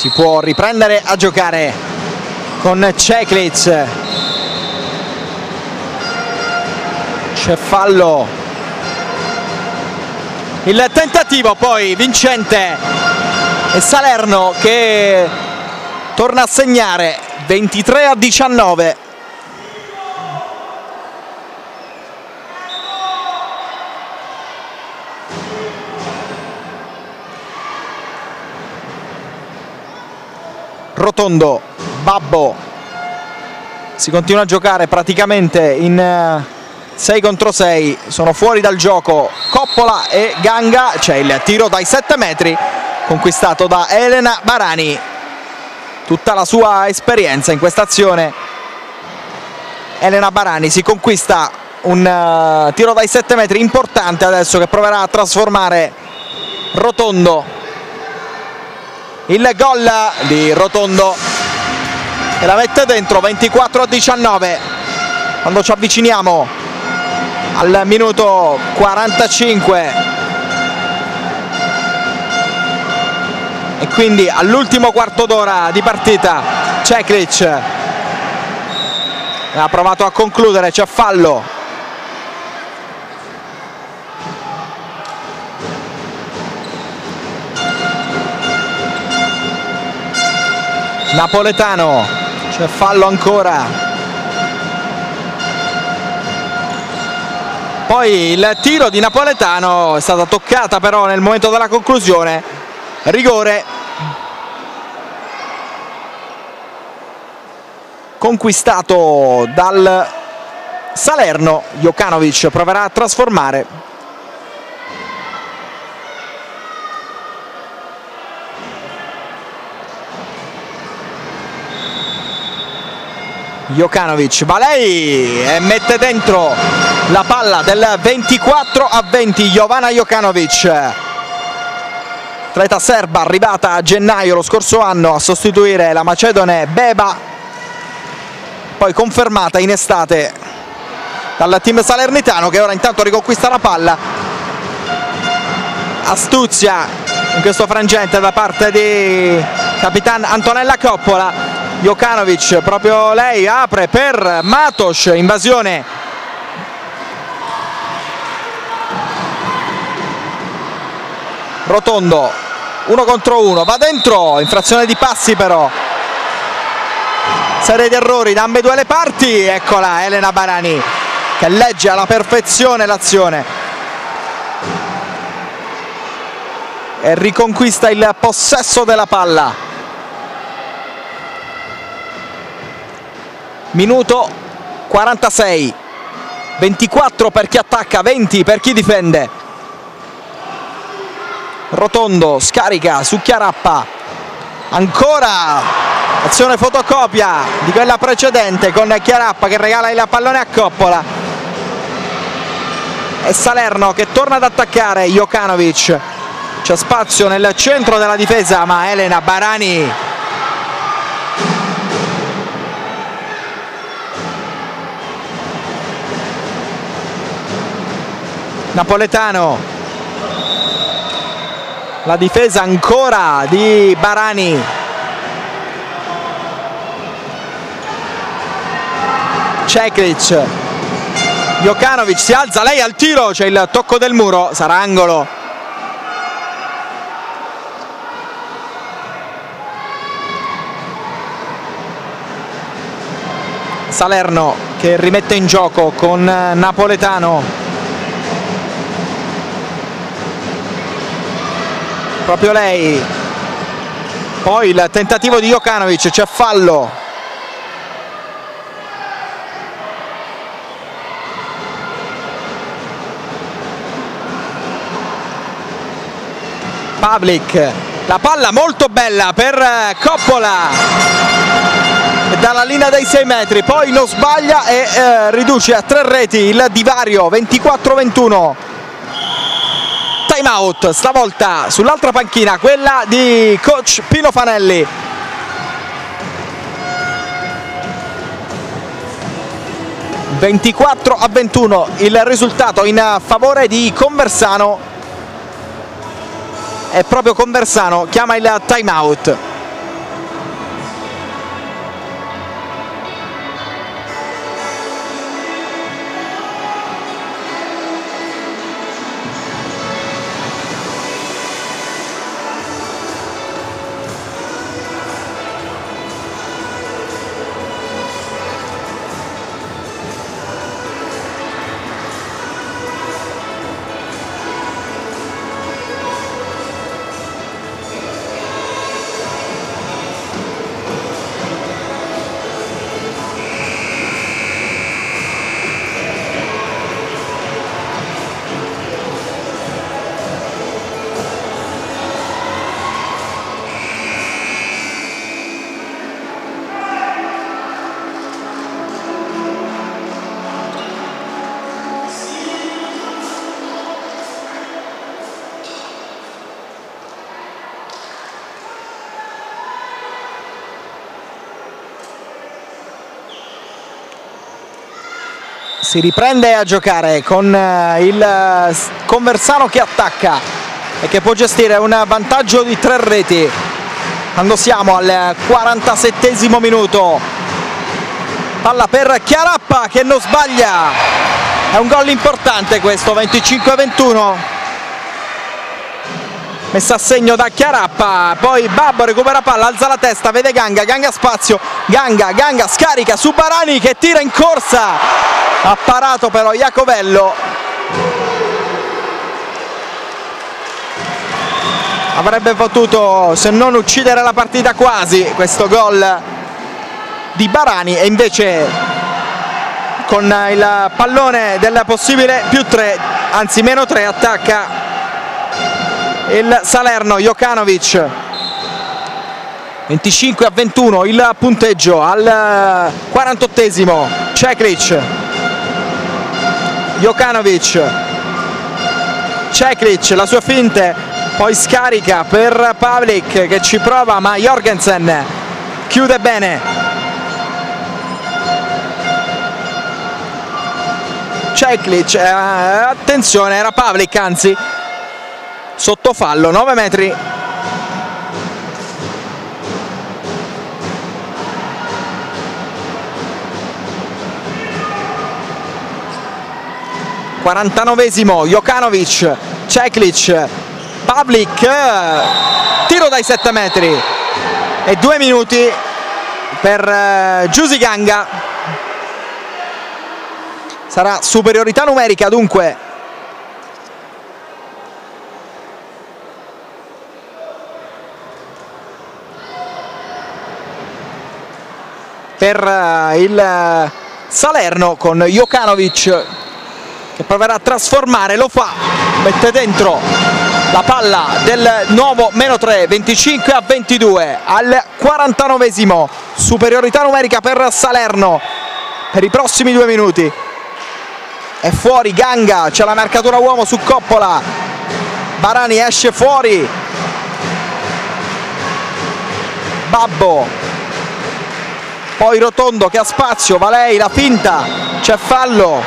si può riprendere a giocare con Ceklic c'è fallo il tentativo poi vincente. E Salerno che torna a segnare 23 a 19 Rotondo, Babbo, si continua a giocare praticamente in 6 eh, contro 6, sono fuori dal gioco Coppola e Ganga, c'è il tiro dai 7 metri conquistato da Elena Barani, tutta la sua esperienza in questa azione. Elena Barani si conquista un uh, tiro dai 7 metri importante adesso che proverà a trasformare Rotondo il gol di Rotondo. E la mette dentro 24 a 19 quando ci avviciniamo al minuto 45 e quindi all'ultimo quarto d'ora di partita Ceklic ha provato a concludere c'è fallo Napoletano c'è fallo ancora. Poi il tiro di Napoletano è stata toccata però nel momento della conclusione. Rigore. Conquistato dal Salerno. Jokanovic proverà a trasformare Jokanovic va lei e mette dentro la palla del 24 a 20 Jovana Jokanovic. Atleta serba arrivata a gennaio lo scorso anno a sostituire la macedone Beba poi confermata in estate dal team salernitano che ora intanto riconquista la palla. Astuzia in questo frangente da parte di capitan Antonella Coppola Jokanovic proprio lei apre per Matos invasione. Rotondo uno contro uno va dentro infrazione di passi però. Serie di errori da ambedue le parti eccola Elena Barani che legge alla perfezione l'azione. E riconquista il possesso della palla minuto 46 24 per chi attacca 20 per chi difende. Rotondo scarica su Chiarappa. Ancora azione fotocopia di quella precedente con Chiarappa che regala il pallone a Coppola. E Salerno che torna ad attaccare Jokanovic. C'è spazio nel centro della difesa ma Elena Barani Napoletano. La difesa ancora di Barani. Ceklic. Jokanovic si alza lei al tiro c'è il tocco del muro sarà angolo. Salerno che rimette in gioco con Napoletano proprio lei. Poi il tentativo di Jokanovic c'è fallo. Pavlik la palla molto bella per eh, Coppola. Dalla linea dei 6 metri poi non sbaglia e eh, riduce a tre reti il divario 24-21 time out stavolta sull'altra panchina quella di coach Pino Fanelli ...24 a 21 il risultato in favore di Conversano è proprio Conversano, chiama il time out. Si riprende a giocare con eh, il eh, Conversano che attacca e che può gestire un vantaggio di tre reti. Quando siamo al 47 minuto. Palla per Chiarappa che non sbaglia. È un gol importante questo 25-21 messa a segno da Chiarappa poi Babbo recupera palla alza la testa vede Ganga Ganga spazio Ganga Ganga scarica su Barani che tira in corsa ha parato però Iacovello avrebbe potuto se non uccidere la partita quasi questo gol di Barani e invece con il pallone del possibile più 3 anzi meno 3 attacca il Salerno Jokanovic. 25 a 21 il punteggio al 48esimo Ceklic Jokanovic. Ceklic la sua finte poi scarica per Pavlik che ci prova ma Jorgensen chiude bene. Ceklic, eh, attenzione, era Pavlik anzi, sotto fallo, 9 metri. Quarantanovesimo, Jokanovic, Ceklic, Pavlik, tiro dai 7 metri e due minuti per uh, Giusy Ganga. Sarà superiorità numerica dunque. Per uh, il Salerno con Jokanovic che proverà a trasformare, lo fa, mette dentro la palla del nuovo meno 3, 25 a 22 al 49esimo, superiorità numerica per Salerno per i prossimi due minuti. È fuori Ganga, c'è la marcatura uomo su Coppola, Barani esce fuori, Babbo, poi Rotondo che ha spazio, va lei, la finta, c'è fallo,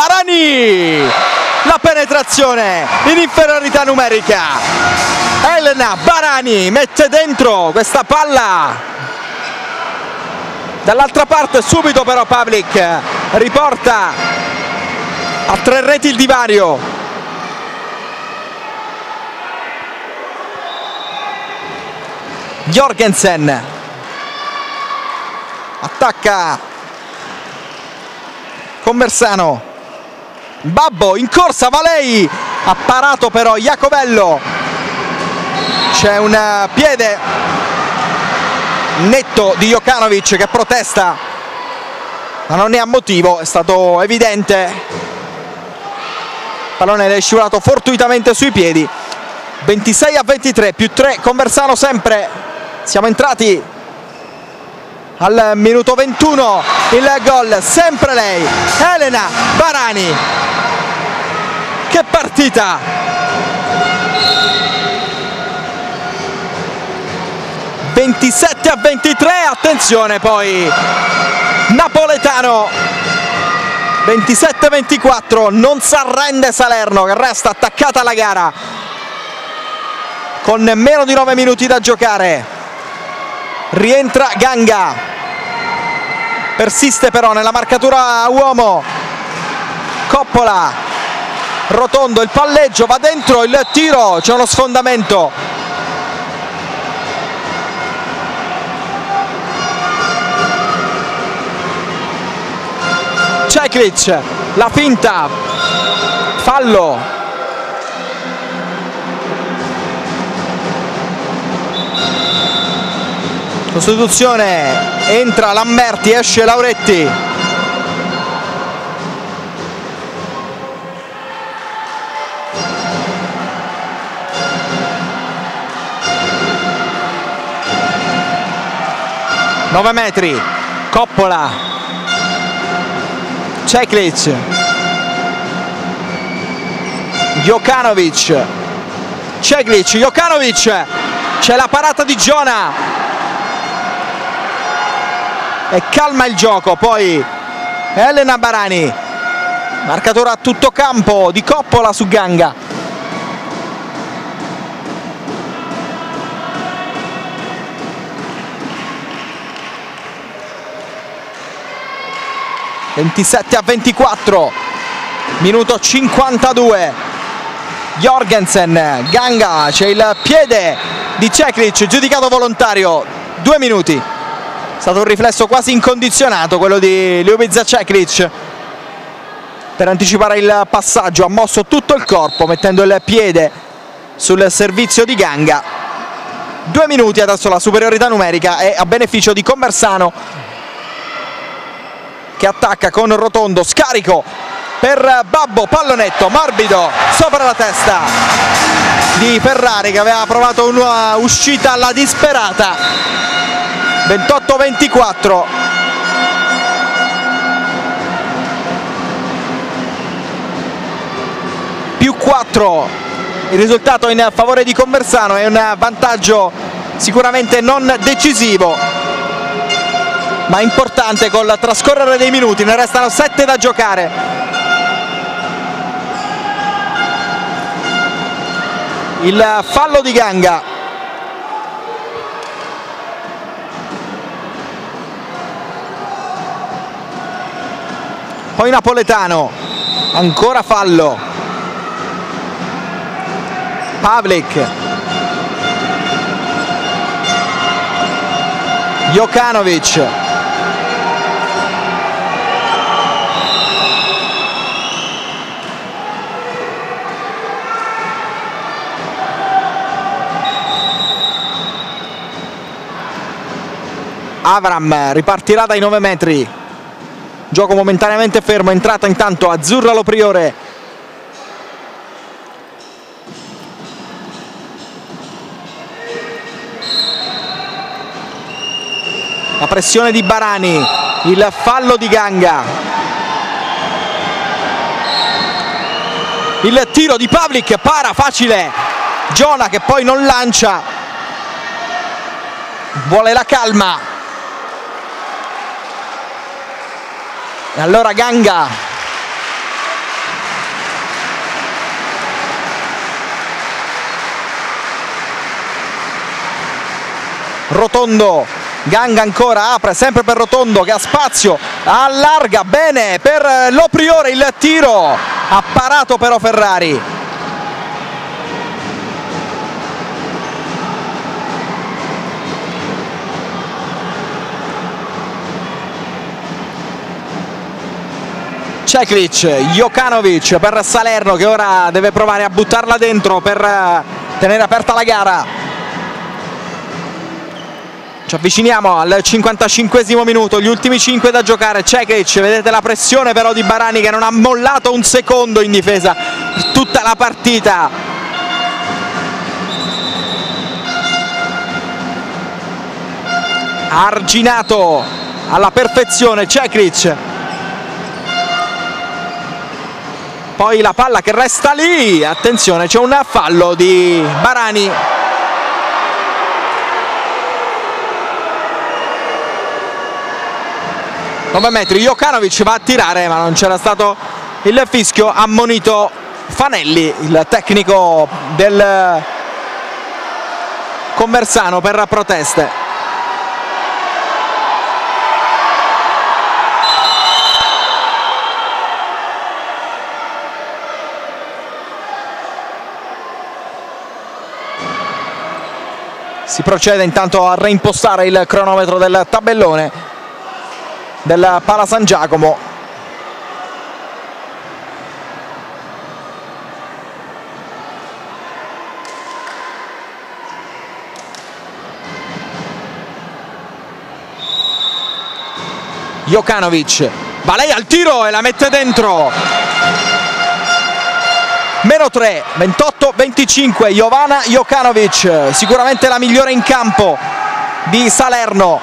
Barani. La penetrazione in inferiorità numerica. Elena Barani mette dentro questa palla. Dall'altra parte subito però Pavlik riporta a tre reti il divario. Jorgensen attacca Conversano Babbo in corsa va lei. Ha parato però Iacobello. C'è un piede netto di Jokanovic che protesta ma non ne ha motivo è stato evidente. Il pallone è scivolato fortuitamente sui piedi. 26 a 23 più 3 Conversano sempre. Siamo entrati al minuto 21 il gol sempre lei Elena Barani partita. ...27 a 23, attenzione poi. Napoletano. 27-24 non si arrende Salerno che resta attaccata alla gara. Con meno di 9 minuti da giocare. Rientra Ganga. Persiste però nella marcatura a uomo. Coppola Rotondo il palleggio va dentro il tiro c'è uno sfondamento. Ceklic la finta fallo. Costituzione entra Lamberti esce Lauretti 9 metri. Coppola. Ceklic Jokanovic Ceklic Jokanovic c'è la parata di Giona. E calma il gioco poi Elena Barani. Marcatore a tutto campo di Coppola su Ganga 27 a 24 minuto 52 Jorgensen Ganga c'è il piede di Ceklic giudicato volontario. Due minuti. È stato un riflesso quasi incondizionato quello di Ljubica Ceklic per anticipare il passaggio. Ha mosso tutto il corpo mettendo il piede sul servizio di Ganga. Due minuti adesso la superiorità numerica è a beneficio di Conversano che attacca con Rotondo, scarico per Babbo, pallonetto morbido sopra la testa di Ferrari che aveva provato una uscita alla disperata. 28-24 28 più 4 il risultato in favore di Conversano è un vantaggio sicuramente non decisivo ma importante col trascorrere dei minuti ne restano 7 da giocare. Il fallo di Ganga. Poi Napoletano ancora fallo. Pavlik. Jokanovic Avram ripartirà dai 9 metri. Gioco momentaneamente fermo entrata intanto Azzurra Lo Priore la pressione di Barani il fallo di Ganga. Il tiro di Pavlik para facile. Giona che poi non lancia. Vuole la calma E allora Ganga. Rotondo, Ganga ancora, apre sempre per Rotondo che ha spazio, allarga bene per Lopriore il tiro, ha parato però Ferrari. Ceklic, Jokanovic per Salerno che ora deve provare a buttarla dentro per eh, tenere aperta la gara. Ci avviciniamo al 55 minuto, gli ultimi 5 da giocare. Ceklic, vedete la pressione però di Barani che non ha mollato un secondo in difesa tutta la partita. Arginato alla perfezione, Ceklic poi la palla che resta lì. Attenzione c'è un fallo di Barani. Nove metri Jokanovic va a tirare ma non c'era stato il fischio ammonito Fanelli il tecnico del Conversano per proteste si procede intanto a reimpostare il cronometro del tabellone del Pala San Giacomo. Jokanovic va lei al tiro e la mette dentro meno 3 28 25 Jovana Jokanovic sicuramente la migliore in campo di Salerno.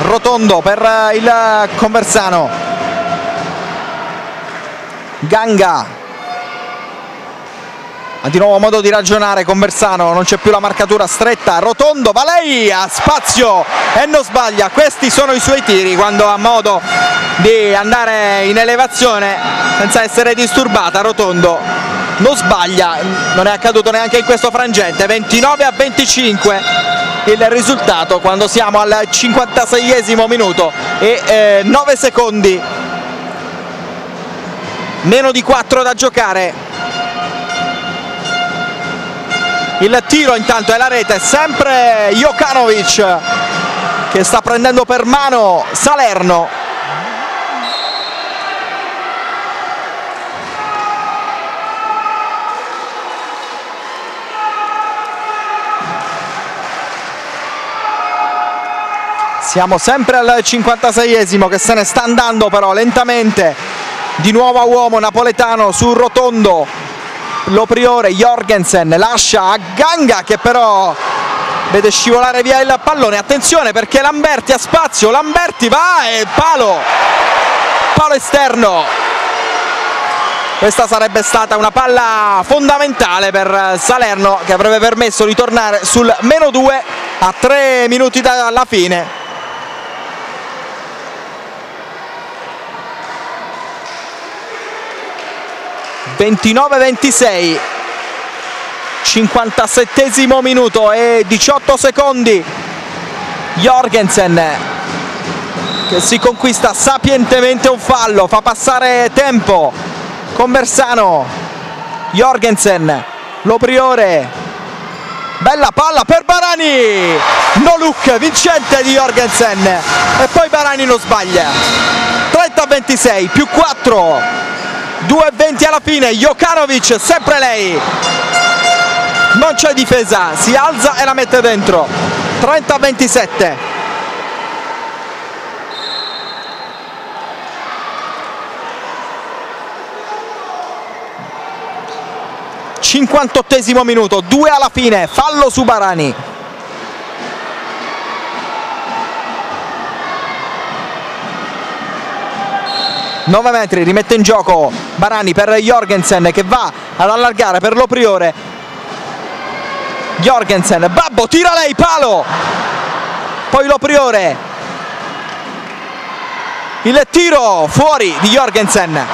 Rotondo per il Conversano. Ganga ha di nuovo modo di ragionare Conversano, non c'è più la marcatura stretta, Rotondo, va lei, ha spazio e non sbaglia, questi sono i suoi tiri quando ha modo di andare in elevazione senza essere disturbata, Rotondo non sbaglia, non è accaduto neanche in questo frangente, 29 a 25 il risultato quando siamo al 56esimo minuto e eh, 9 secondi, meno di 4 da giocare il tiro intanto è la rete sempre Jokanovic che sta prendendo per mano Salerno. Siamo sempre al 56esimo che se ne sta andando però lentamente. Di nuovo a uomo napoletano sul rotondo lo Priore Jorgensen lascia a Ganga che però vede scivolare via il pallone. Attenzione perché Lamberti ha spazio. Lamberti va e palo. Palo esterno. Questa sarebbe stata una palla fondamentale per Salerno che avrebbe permesso di tornare sul meno 2 a 3 minuti dalla fine 29-26 57 minuto e 18 secondi. Jorgensen che si conquista sapientemente un fallo fa passare tempo. Conversano. Jorgensen Lopriore bella palla per Barani. No look vincente di Jorgensen. E poi Barani non sbaglia. 30-26 più 4 2-20 alla fine Jokanovic sempre lei. Non c'è difesa si alza e la mette dentro. 30-27 58 minuto 2 alla fine fallo su Barani 9 metri, rimette in gioco Barani per Jorgensen che va ad allargare per l'Opriore. Jorgensen, Babbo tira lei, palo! Poi l'Opriore. Il tiro fuori di Jorgensen.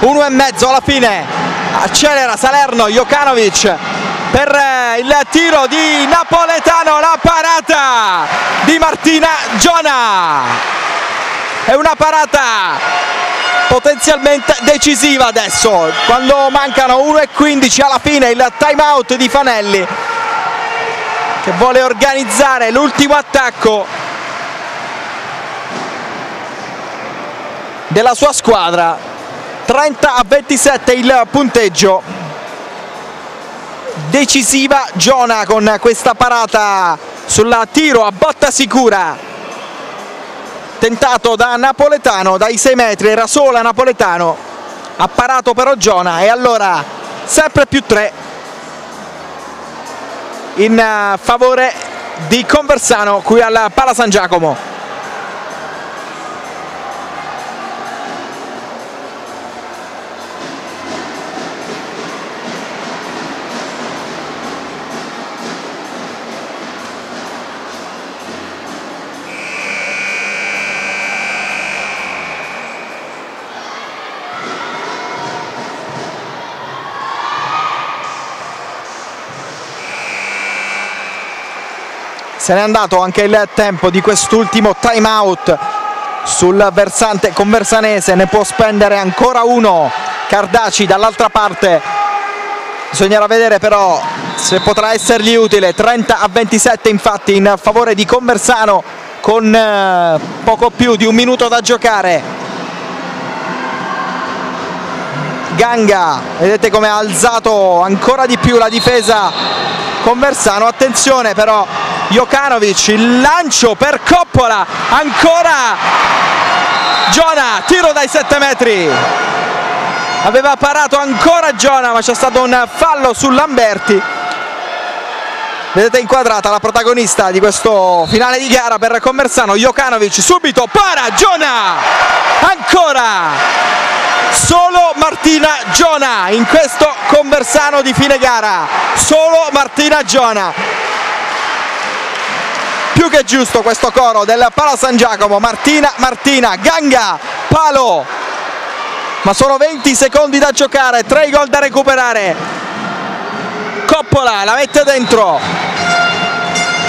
Uno e mezzo alla fine. Accelera Salerno, Jokanovic per eh, il tiro di Napoletano, la parata di Martina Giona è una parata potenzialmente decisiva adesso. Quando mancano 1 e 15 alla fine il time out di Fanelli che vuole organizzare l'ultimo attacco della sua squadra. 30 a 27 il punteggio. Decisiva Giona con questa parata sulla tiro a botta sicura tentato da Napoletano dai 6 metri, era sola Napoletano, ha parato però Giona e allora sempre più 3 in eh, favore di Conversano qui al Pala San Giacomo. Se n'è andato anche il tempo di quest'ultimo time out sul versante conversanese ne può spendere ancora uno. Cardaci dall'altra parte. Bisognerà vedere però se potrà essergli utile. 30 a 27 infatti in favore di Conversano con eh, poco più di un minuto da giocare Ganga vedete come ha alzato ancora di più la difesa Conversano attenzione però Jokanovic, il lancio per Coppola, ancora! Giona, tiro dai 7 metri. Aveva parato ancora Giona ma c'è stato un fallo su Lamberti. Vedete inquadrata la protagonista di questo finale di gara per Conversano, Jokanovic, subito para Giona, ancora solo Martina Giona in questo Conversano di fine gara, solo Martina Giona. Più che giusto questo coro del Pala San Giacomo. Martina, Martina, Ganga, palo. Ma sono 20 secondi da giocare 3 gol da recuperare. Coppola la mette dentro.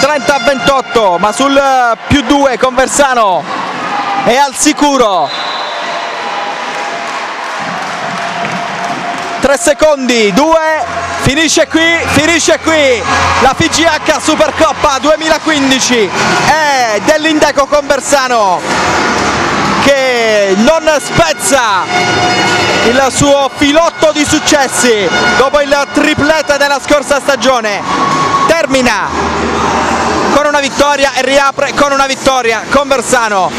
30 a 28 ma sul più 2 Conversano è al sicuro 3 secondi 2 finisce qui, finisce qui. La FIGH Supercoppa 2015 è dell'Indeco Conversano che non spezza il suo filotto di successi dopo il triplete della scorsa stagione. Termina con una vittoria e riapre con una vittoria. Conversano.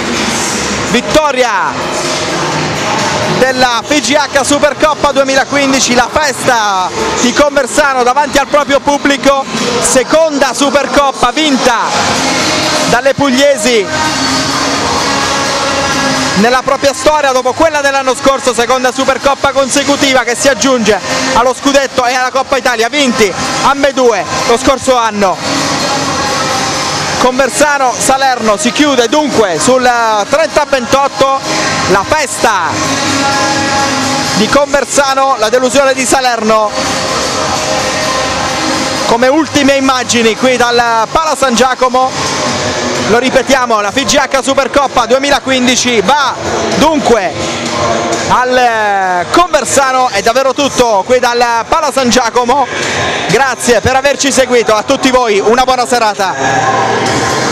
Vittoria della FGH Supercoppa 2015, la festa di Conversano davanti al proprio pubblico, seconda Supercoppa vinta dalle pugliesi nella propria storia dopo quella dell'anno scorso, seconda Supercoppa consecutiva che si aggiunge allo scudetto e alla Coppa Italia, vinti ambedue lo scorso anno. Conversano Salerno si chiude dunque sul 30-28 la festa di Conversano, la delusione di Salerno. Come ultime immagini qui dal Pala San Giacomo lo ripetiamo la FGH Supercoppa 2015 va dunque al Conversano è davvero tutto qui dal Pala San Giacomo. Grazie per averci seguito a tutti voi. Una buona serata